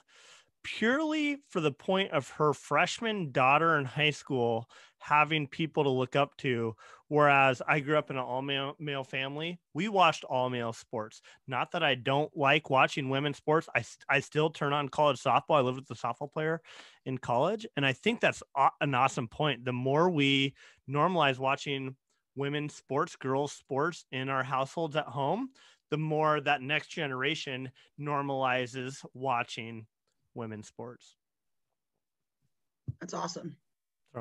S1: purely for the point of her freshman daughter in high school having people to look up to. Whereas I grew up in an all male, male family, we watched all male sports. Not that I don't like watching women's sports. I, I still turn on college softball. I lived with a softball player in college. And I think that's an awesome point. The more we normalize watching women's sports, girls' sports in our households at home, the more that next generation normalizes watching women's sports.
S2: That's awesome.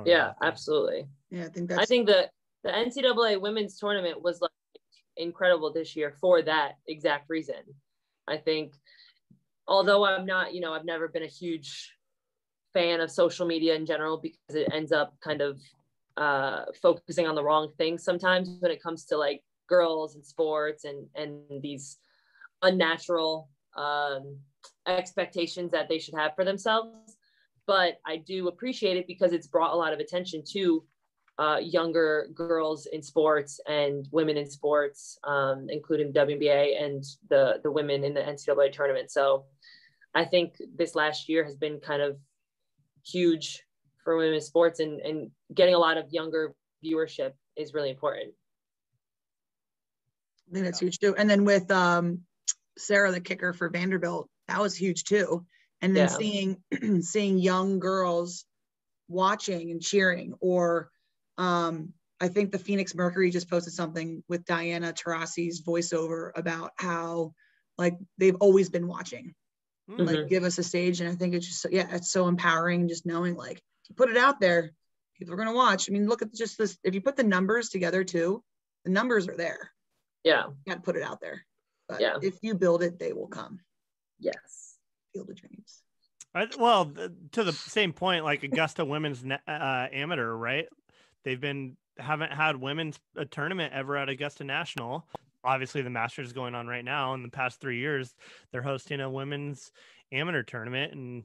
S3: Yeah, absolutely.
S2: Yeah, I think that's.
S3: I think the the NCAA women's tournament was like incredible this year for that exact reason. I think, although I'm not, you know, I've never been a huge fan of social media in general because it ends up kind of uh, focusing on the wrong things sometimes when it comes to like girls and sports and and these unnatural um, expectations that they should have for themselves. But I do appreciate it because it's brought a lot of attention to uh, younger girls in sports and women in sports, um, including WNBA and the the women in the NCAA tournament. So I think this last year has been kind of huge for women's sports and, and getting a lot of younger viewership is really important.
S2: I think that's huge too. And then with um, Sarah, the kicker for Vanderbilt, that was huge too. And then yeah. seeing seeing young girls watching and cheering, or um, I think the Phoenix Mercury just posted something with Diana Taurasi's voiceover about how like they've always been watching, mm-hmm. like give us a stage. And I think it's just yeah, it's so empowering just knowing like you put it out there, people are gonna watch. I mean, look at just this. If you put the numbers together too, the numbers are there.
S3: Yeah,
S2: you got to put it out there. But
S3: yeah.
S2: if you build it, they will come.
S3: Yes.
S2: Field of Dreams.
S1: Well, to the same point, like Augusta Women's uh, Amateur, right? They've been haven't had women's a tournament ever at Augusta National. Obviously, the Masters is going on right now. In the past three years, they're hosting a women's amateur tournament, and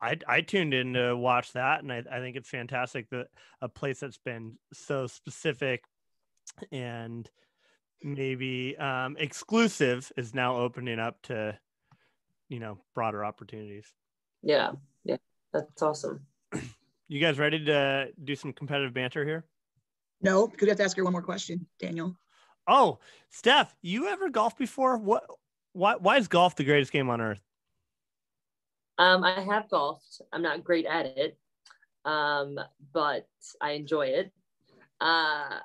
S1: I, I tuned in to watch that, and I, I think it's fantastic that a place that's been so specific and maybe um, exclusive is now opening up to you know broader opportunities.
S3: Yeah yeah that's awesome.
S1: You guys ready to do some competitive banter here?
S2: No could have to ask her one more question daniel?
S1: Oh stef you ever golfed before? What why, why is golf the greatest game on earth?
S3: Um i have golfed. I'm not great at it um but i enjoy it. Uh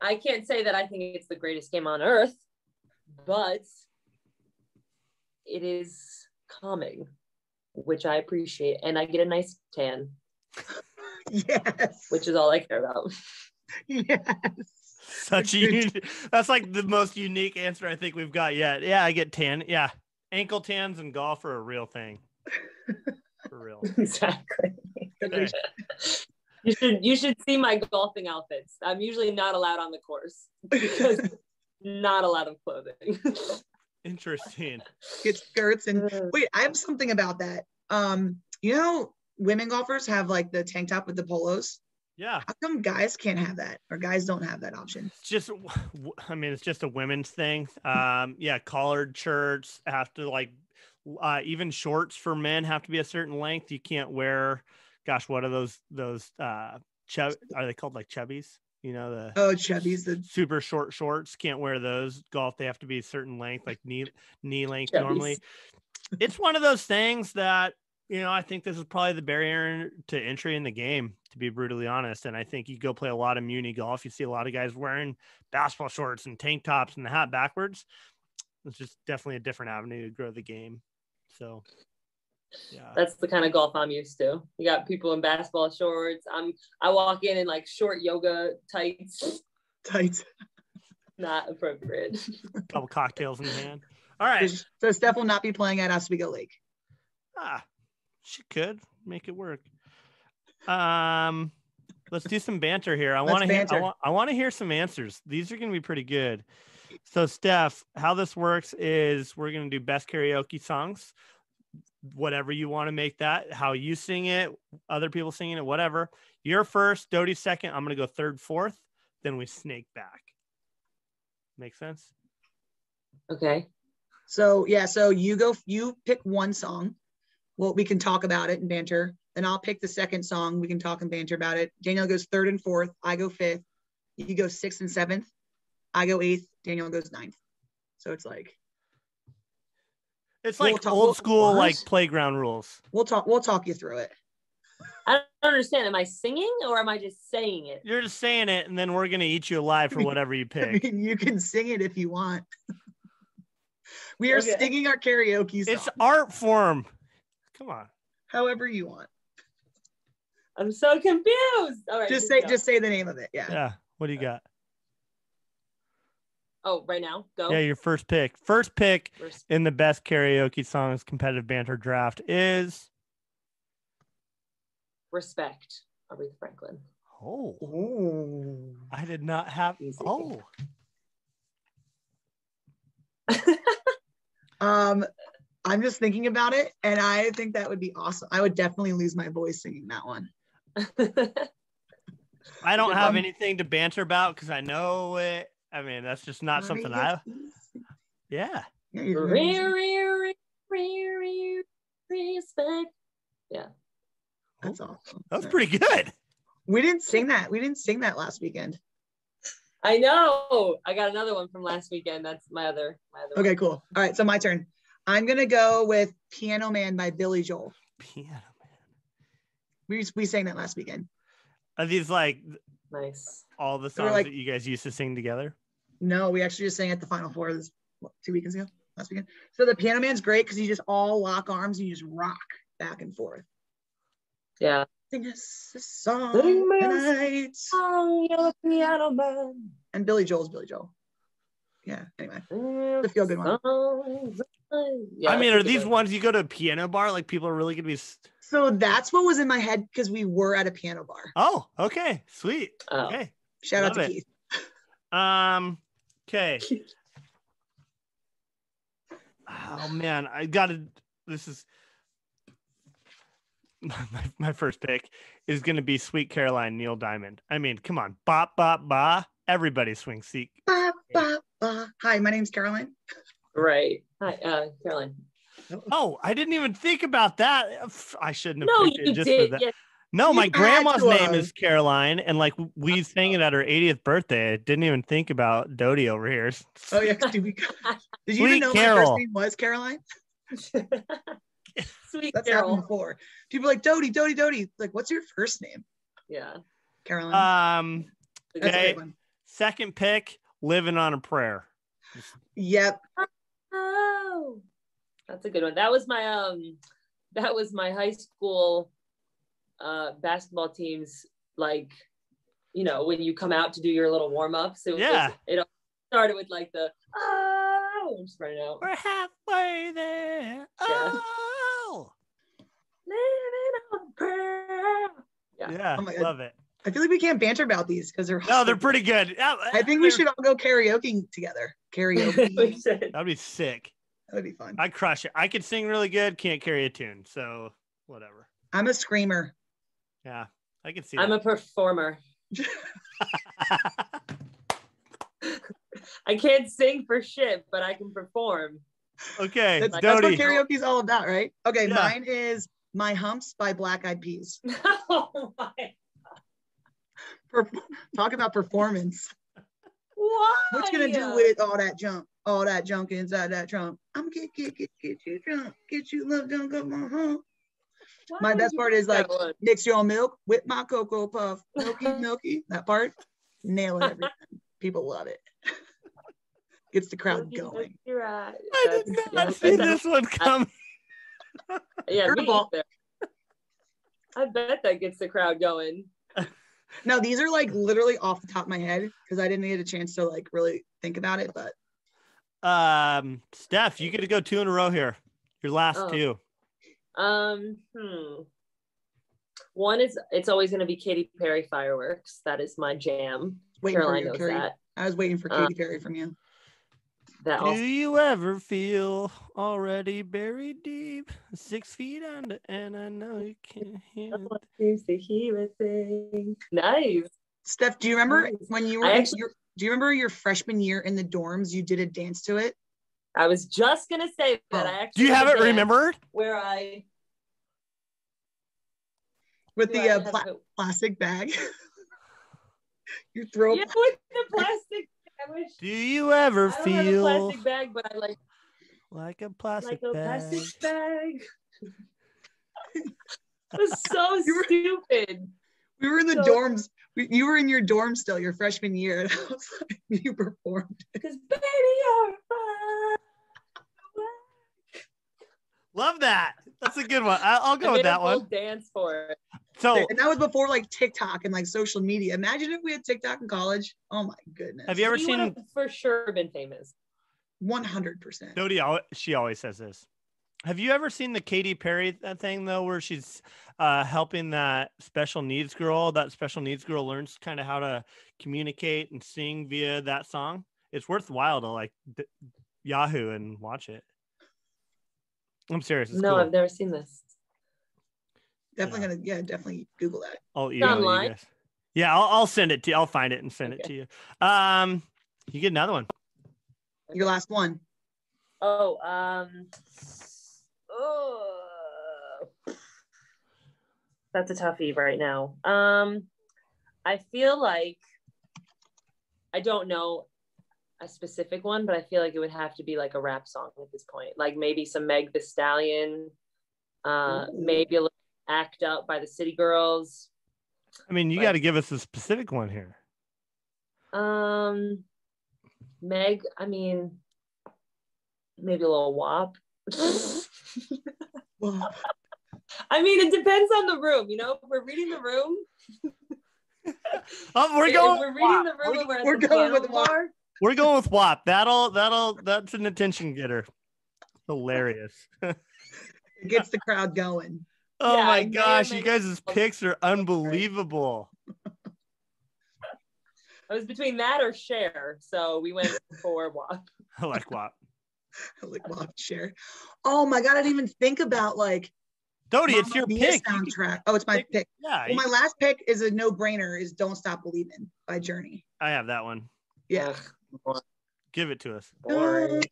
S3: i can't say that i think it's the greatest game on earth but it is calming, which I appreciate. And I get a nice tan.
S2: Yes.
S3: Which is all I care about.
S2: Yes.
S1: Such a unique, that's like the most unique answer I think we've got yet. Yeah, I get tan. Yeah. Ankle tans and golf are a real thing. For real.
S3: Exactly. Okay. You should you should see my golfing outfits. I'm usually not allowed on the course because not a lot of clothing.
S1: Interesting.
S2: Get skirts and wait, I have something about that. Um, you know, women golfers have like the tank top with the polos.
S1: Yeah.
S2: How come guys can't have that or guys don't have that option?
S1: It's just, I mean, it's just a women's thing. Um, yeah, collared shirts have to like, uh, even shorts for men have to be a certain length. You can't wear, gosh, what are those, those, uh, chub, are they called like chubbies? You know the
S2: oh chubbies the
S1: super short shorts can't wear those golf they have to be a certain length like knee knee length chubbies. normally it's one of those things that you know i think this is probably the barrier to entry in the game to be brutally honest. And i think you go play a lot of muni golf you see a lot of guys wearing basketball shorts and tank tops and the hat backwards. It's just definitely a different avenue to grow the game. So
S3: yeah. That's the kind of golf I'm used to. You got people in basketball shorts. I'm I walk in in like short yoga tights.
S2: Tights.
S3: Not appropriate.
S1: Couple cocktails in hand. All right.
S2: So Stef will not be playing at Oswego Lake.
S1: Ah, she could make it work. Um, let's do some banter here. I want to hear. I want, I want to hear some answers. These are going to be pretty good. So, Stef, how this works is we're going to do best karaoke songs whatever you want to make that, how you sing it, other people singing it, whatever. You're first, Doty second. I'm going to go third, fourth. then we snake back. Make sense?
S3: Okay.
S2: So yeah, so you go, you pick one song. Well, we can talk about it and banter. Then I'll pick the second song. We can talk and banter about it. Danielle goes third and fourth. I go fifth. You go sixth and seventh. I go eighth. Danielle goes ninth. So it's like
S1: It's
S2: We'll
S1: like
S2: talk-
S1: old
S2: we'll-
S1: school, like playground rules.
S2: we'll talk. We'll talk you through it.
S3: I don't understand. Am I singing or am I just saying it?
S1: You're just saying it, and then we're gonna eat you alive for whatever you
S2: I
S1: pick.
S2: mean, you can sing it if you want. we are
S3: Okay.
S2: singing our karaoke song,
S1: It's art form. Come on.
S2: however you want.
S3: I'm so confused. All right.
S2: Just say,
S3: go.
S2: just say the name of it. Yeah.
S1: Yeah. What do you got?
S3: Oh, right now. Go.
S1: Yeah, your first pick. First pick
S3: Res-
S1: in the best karaoke songs competitive banter draft is
S3: respect. Aretha Franklin.
S1: oh
S2: Ooh.
S1: I did not have
S3: Easy.
S1: oh
S2: Um, I'm just thinking about it, and I think that would be awesome. I would definitely lose my voice singing that one.
S1: I don't have anything to banter about because I know it. I mean, that's just not something I yeah.
S3: Respect. Yeah.
S2: That's awesome.
S1: That was pretty good.
S2: We didn't sing that. We didn't sing that last weekend.
S3: I know. I got another one from last weekend. That's my other. My other
S2: Okay,
S3: one.
S2: cool. All right, so my turn. I'm gonna go with Piano Man by Billy Joel.
S1: Piano man.
S2: We we sang that last weekend.
S1: Are these like
S3: Nice.
S1: All the songs
S2: like-
S1: that you guys used to sing together?
S2: No, we actually just sang at the Final Four this what, two weekends ago, last weekend. So the Piano Man's great because you just all lock arms and you just rock back and forth.
S3: Yeah.
S2: Sing us a song
S3: Sing
S2: tonight.
S3: You're a piano man.
S2: And Billy Joel's Billy Joel. Yeah. Anyway, a feel-good one.
S3: Yeah,
S1: I mean, are these ones you go to a piano bar? Like people are really gonna be. s-
S2: so that's what was in my head because we were at a piano bar.
S1: Oh, okay, sweet.
S3: Oh.
S1: Okay.
S2: Shout out to
S1: it.
S2: Keith.
S1: Um. Okay. Oh man, I gotta. This is my, my first pick is gonna be Sweet Caroline Neil Diamond. I mean, come on, bop bop ba. Everybody swing seek.
S2: Ba, ba, ba. Hi, my name's Caroline.
S3: Right. Hi, uh, Caroline.
S1: Oh, I didn't even think about that. I shouldn't have
S3: No,
S1: picked it
S3: you
S1: just
S3: did.
S1: for that.
S3: Yes.
S1: No,
S2: You
S1: my grandma's name is Caroline, and like we sang it at her 80th birthday. I didn't even think about Doty over here.
S2: Oh yeah, did, we, did you even know my first name was Caroline?
S3: Sweet
S2: That's happened before. People are like Doty, Doty, Doty. Like, what's your first name?
S3: Yeah.
S2: Caroline.
S1: Um,
S2: That's a
S1: okay.
S2: great one.
S1: second pick, living on a prayer.
S2: Yep.
S3: Oh, that's a good one. That was my um, that was my high school uh basketball team's like, you know, when you come out to do your little warm ups. It was,
S1: Yeah.
S3: it all started with like the oh, I'm just running out.
S1: We're halfway there. Oh,
S3: Living on prayer. Yeah.
S1: yeah,
S2: Oh my God.
S1: love it.
S2: I feel like we can't banter about these because they're
S1: No, they're pretty good. Yeah,
S2: I think we should all go karaoke together. Karaoke.
S3: We
S2: that
S3: should.
S1: That'd be sick.
S2: That'd be fun.
S1: I crush it. I could sing really good, can't carry a tune. So whatever.
S2: I'm a screamer.
S1: Yeah, I can see.
S3: I'm a performer. I can't sing for shit, but I can perform.
S1: okay,
S2: That's, that's what
S1: Doty.
S2: karaoke's all about, right? Okay,
S1: Yeah.
S2: mine is My Humps by Black Eyed Peas.
S3: oh my.
S2: Per- talk about performance.
S3: Why?
S2: What you gonna do with all that junk? All that junk inside that trunk. I'm get get get get you drunk, get you love junk up my hump.
S3: Why
S2: my best part is like-
S3: one?
S2: Mix your own milk with my cocoa puff. Milky, milky. That part, nail it. People love it. Gets the crowd
S3: Milky,
S2: going.
S3: milky ride.
S1: I did not
S3: yeah,
S1: see
S3: that's-
S1: this one coming.
S3: Yeah, me
S2: Curveball.
S3: either. I bet that gets the crowd going.
S2: No, these are like literally off the top of my head because I didn't get a chance to like really think about it. But
S1: Um, Stef, you get to go two in a row here. Your last
S3: Oh.
S1: two.
S3: Um, hmm. One is it's always going to be Katy Perry fireworks. That is my jam.
S2: waiting
S3: Caroline
S2: for
S3: knows
S2: you, Carrie.
S3: that.
S2: I was waiting for
S3: Uh,
S2: Katy Perry from you.
S3: That
S1: Do
S3: also,
S1: you ever feel already buried deep, six feet under, and I know you can't hear.
S3: seems to hear a thing. Nice.
S2: Stef, do you remember
S3: Nice.
S2: when you were in
S3: actually-
S2: your, do you remember your freshman year in the dorms? You did a dance to it.
S3: I was just gonna say that
S2: Oh.
S3: I actually
S1: Do you have it remembered?
S3: where I
S2: with the
S3: I
S2: uh, pla- plastic bag. you throw
S3: yeah with the plastic. I wish
S1: Do you ever
S3: I don't have a
S1: feel
S3: plastic bag, but I like
S1: like a plastic
S3: like a
S1: bag?
S3: plastic bag. it was so
S2: were-
S3: stupid.
S2: we were in the
S3: So-
S2: dorms. We, you were in your dorm still, your freshman year, and I was like, you performed.
S3: Because baby, you're fine.
S1: Love that. That's a good one. I- I'll go
S3: I
S1: with that one.
S3: Dance for it.
S1: So,
S2: And that was before like TikTok and like social media. Imagine if we had TikTok in college. Oh my goodness.
S1: have you ever
S3: We
S1: seen
S3: for sure been famous.
S2: 100%.
S1: Doty? She always says this. Have you ever seen the Katy Perry uh, thing though, where she's uh, helping that special needs girl? That special needs girl learns kind of how to communicate and sing via that song. It's worthwhile to like d- Yahoo and watch it. I'm serious. It's
S3: no,
S1: cool.
S3: I've never seen this.
S2: Definitely
S1: Yeah.
S2: gonna, yeah, definitely Google that.
S1: I'll email you guys. Yeah, I'll, I'll send it to you. I'll find it and send it to you. Um, you get another one.
S2: Your last one.
S3: Oh, um, oh, that's a toughie right now. Um, I feel like I don't know a specific one, but I feel like it would have to be like a rap song at this point, like maybe some Meg Thee Stallion, uh, maybe a little Act Up by the City Girls.
S1: I mean, you got to give us a specific one here.
S3: Um, Meg, I mean, maybe a little WAP. I mean, it depends on the room. You know, if we're reading the room,
S1: Oh, we're
S3: if
S1: going.
S3: we're
S1: with
S3: reading
S1: WAP.
S3: the room, we're,
S2: we're going with WAP.
S3: bar,
S1: We're going with WAP. That'll that'll that's an attention getter. Hilarious.
S2: it gets the crowd going.
S1: Oh
S3: Yeah,
S1: my gosh, you guys'
S3: be-
S1: picks are unbelievable.
S3: It was between that or Cher, so we went for WAP.
S1: I like WAP.
S2: I like wow, Cher. Oh my god, I didn't even think about like
S1: Doty, it's your
S2: Mia
S1: pick. You can-
S2: soundtrack. Oh, it's my
S1: pick-
S2: pick.
S1: yeah,
S2: Well, my last pick is a no-brainer. Is "Don't Stop Believing" by Journey.
S1: I have that one.
S2: Yeah.
S3: Ugh,
S1: Give it to us.
S3: boring.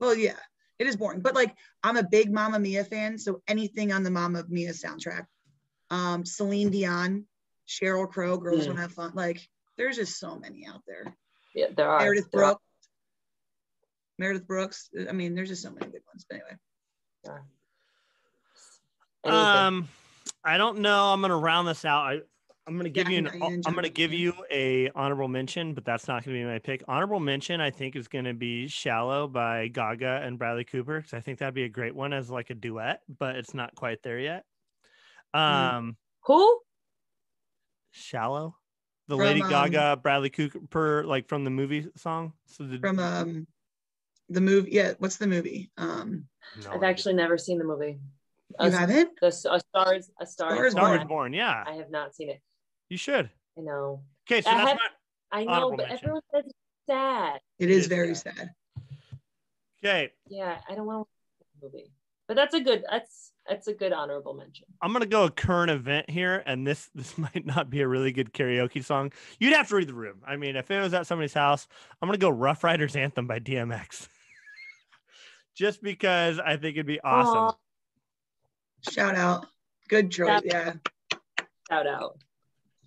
S2: Well, yeah, it is boring, but like I'm a big Mamma Mia fan, so anything on the Mamma Mia soundtrack, um, Celine Dion, Sheryl Crow, Girls
S3: Mm.
S2: Wanna Have Fun. Like, there's just so many out there.
S3: Yeah, there are.
S2: Meredith
S3: there are.
S2: Brooks. Meredith Brooks. I mean, there's just so many good ones. But anyway,
S3: Anything.
S1: Um, I don't know. I'm gonna round this out. I, I'm gonna give
S2: Yeah,
S1: you an.
S2: know,
S1: I'm gonna give you a honorable mention, but that's not gonna be my pick. Honorable mention, I think, is gonna be "Shallow" by Gaga and Bradley Cooper because I think that'd be a great one as like a duet, but it's not quite there yet.
S2: Mm.
S1: Um,
S3: Who?
S1: "Shallow," the
S2: From,
S1: Lady
S2: um,
S1: Gaga, Bradley Cooper, like from the movie song. So the,
S2: from um, the movie. Yeah, what's the movie? Um,
S1: no
S3: I've
S1: idea.
S3: actually never seen the movie.
S2: you
S3: A,
S2: haven't?
S3: the, a stars, a star,
S2: Star is
S1: Star is
S2: Born.
S1: Born. Yeah,
S3: I have not seen it.
S1: You should.
S3: I know.
S1: Okay, so
S3: I
S1: that's
S3: have-
S1: my
S3: I know, but
S1: mention.
S3: everyone says it's sad.
S2: It
S1: It
S2: is
S1: is
S2: very
S1: sad.
S2: sad.
S1: okay.
S3: Yeah, I don't want to watch the movie. But that's a good. That's that's a good honorable mention.
S1: I'm gonna go a current event here, and this this might not be a really good karaoke song. You'd have to read the room. I mean, if it was at somebody's house, I'm gonna go Ruff Ryders Anthem by DMX. Just because I think it'd be awesome.
S3: Aw,
S2: Shout out. Good choice. Yeah.
S3: shout out.
S2: Shout out.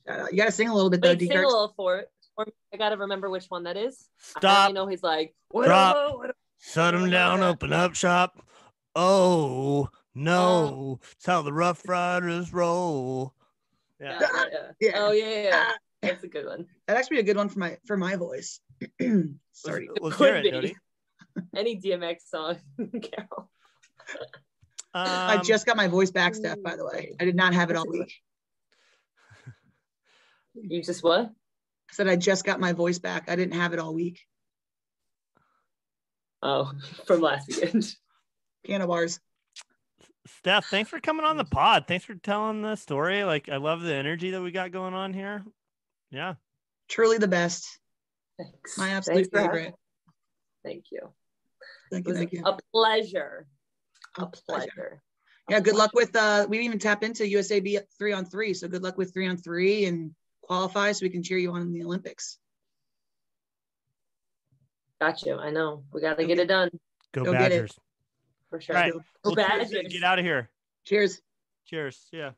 S2: You got to sing a little bit though,
S3: Wait,
S2: D.
S3: sing a little for it. Or I gotta remember which one that is.
S1: Stop,
S3: only know he's like. What
S1: Drop.
S3: up, what up?
S1: shut him down, open up shop. Oh no, it's how the Ruff Ryders roll. Yeah.
S3: Yeah, yeah, yeah.
S2: Yeah.
S3: Oh yeah, yeah, yeah.
S2: Ah,
S3: That's a good one.
S2: That'd actually be a good one for my for my voice. Sorry.
S1: Let's, let's hear it. Jody.
S3: Any DMX song, Carol.
S2: I
S1: Um,
S2: just got my voice back, Stef, by the way. I did not have it all week.
S3: You just what?
S2: I said I just got my voice back. I didn't have it all week.
S3: Oh, from last weekend.
S2: Piano bars.
S1: Stef, thanks for coming on the pod. Thanks for telling the story. Like, I love the energy that we got going on here. Yeah.
S2: Truly the best.
S3: Thanks.
S2: My absolute
S3: for having-
S2: favorite.
S3: Thank you.
S2: Thank you. Thank you.
S3: a pleasure. A
S2: A pleasure.
S3: pleasure.
S2: Yeah, good luck with uh we didn't even tap into USAB three on three. So good luck with three on three and qualify so we can cheer you on in the Olympics.
S3: Got you. I know. We got to get it done
S1: Go,
S2: Go.
S1: Badgers.
S3: for sure.
S1: Right.
S2: So,
S3: Go
S1: Well,
S3: Badgers.
S1: Get out of here.
S2: cheers.
S1: Cheers. Yeah.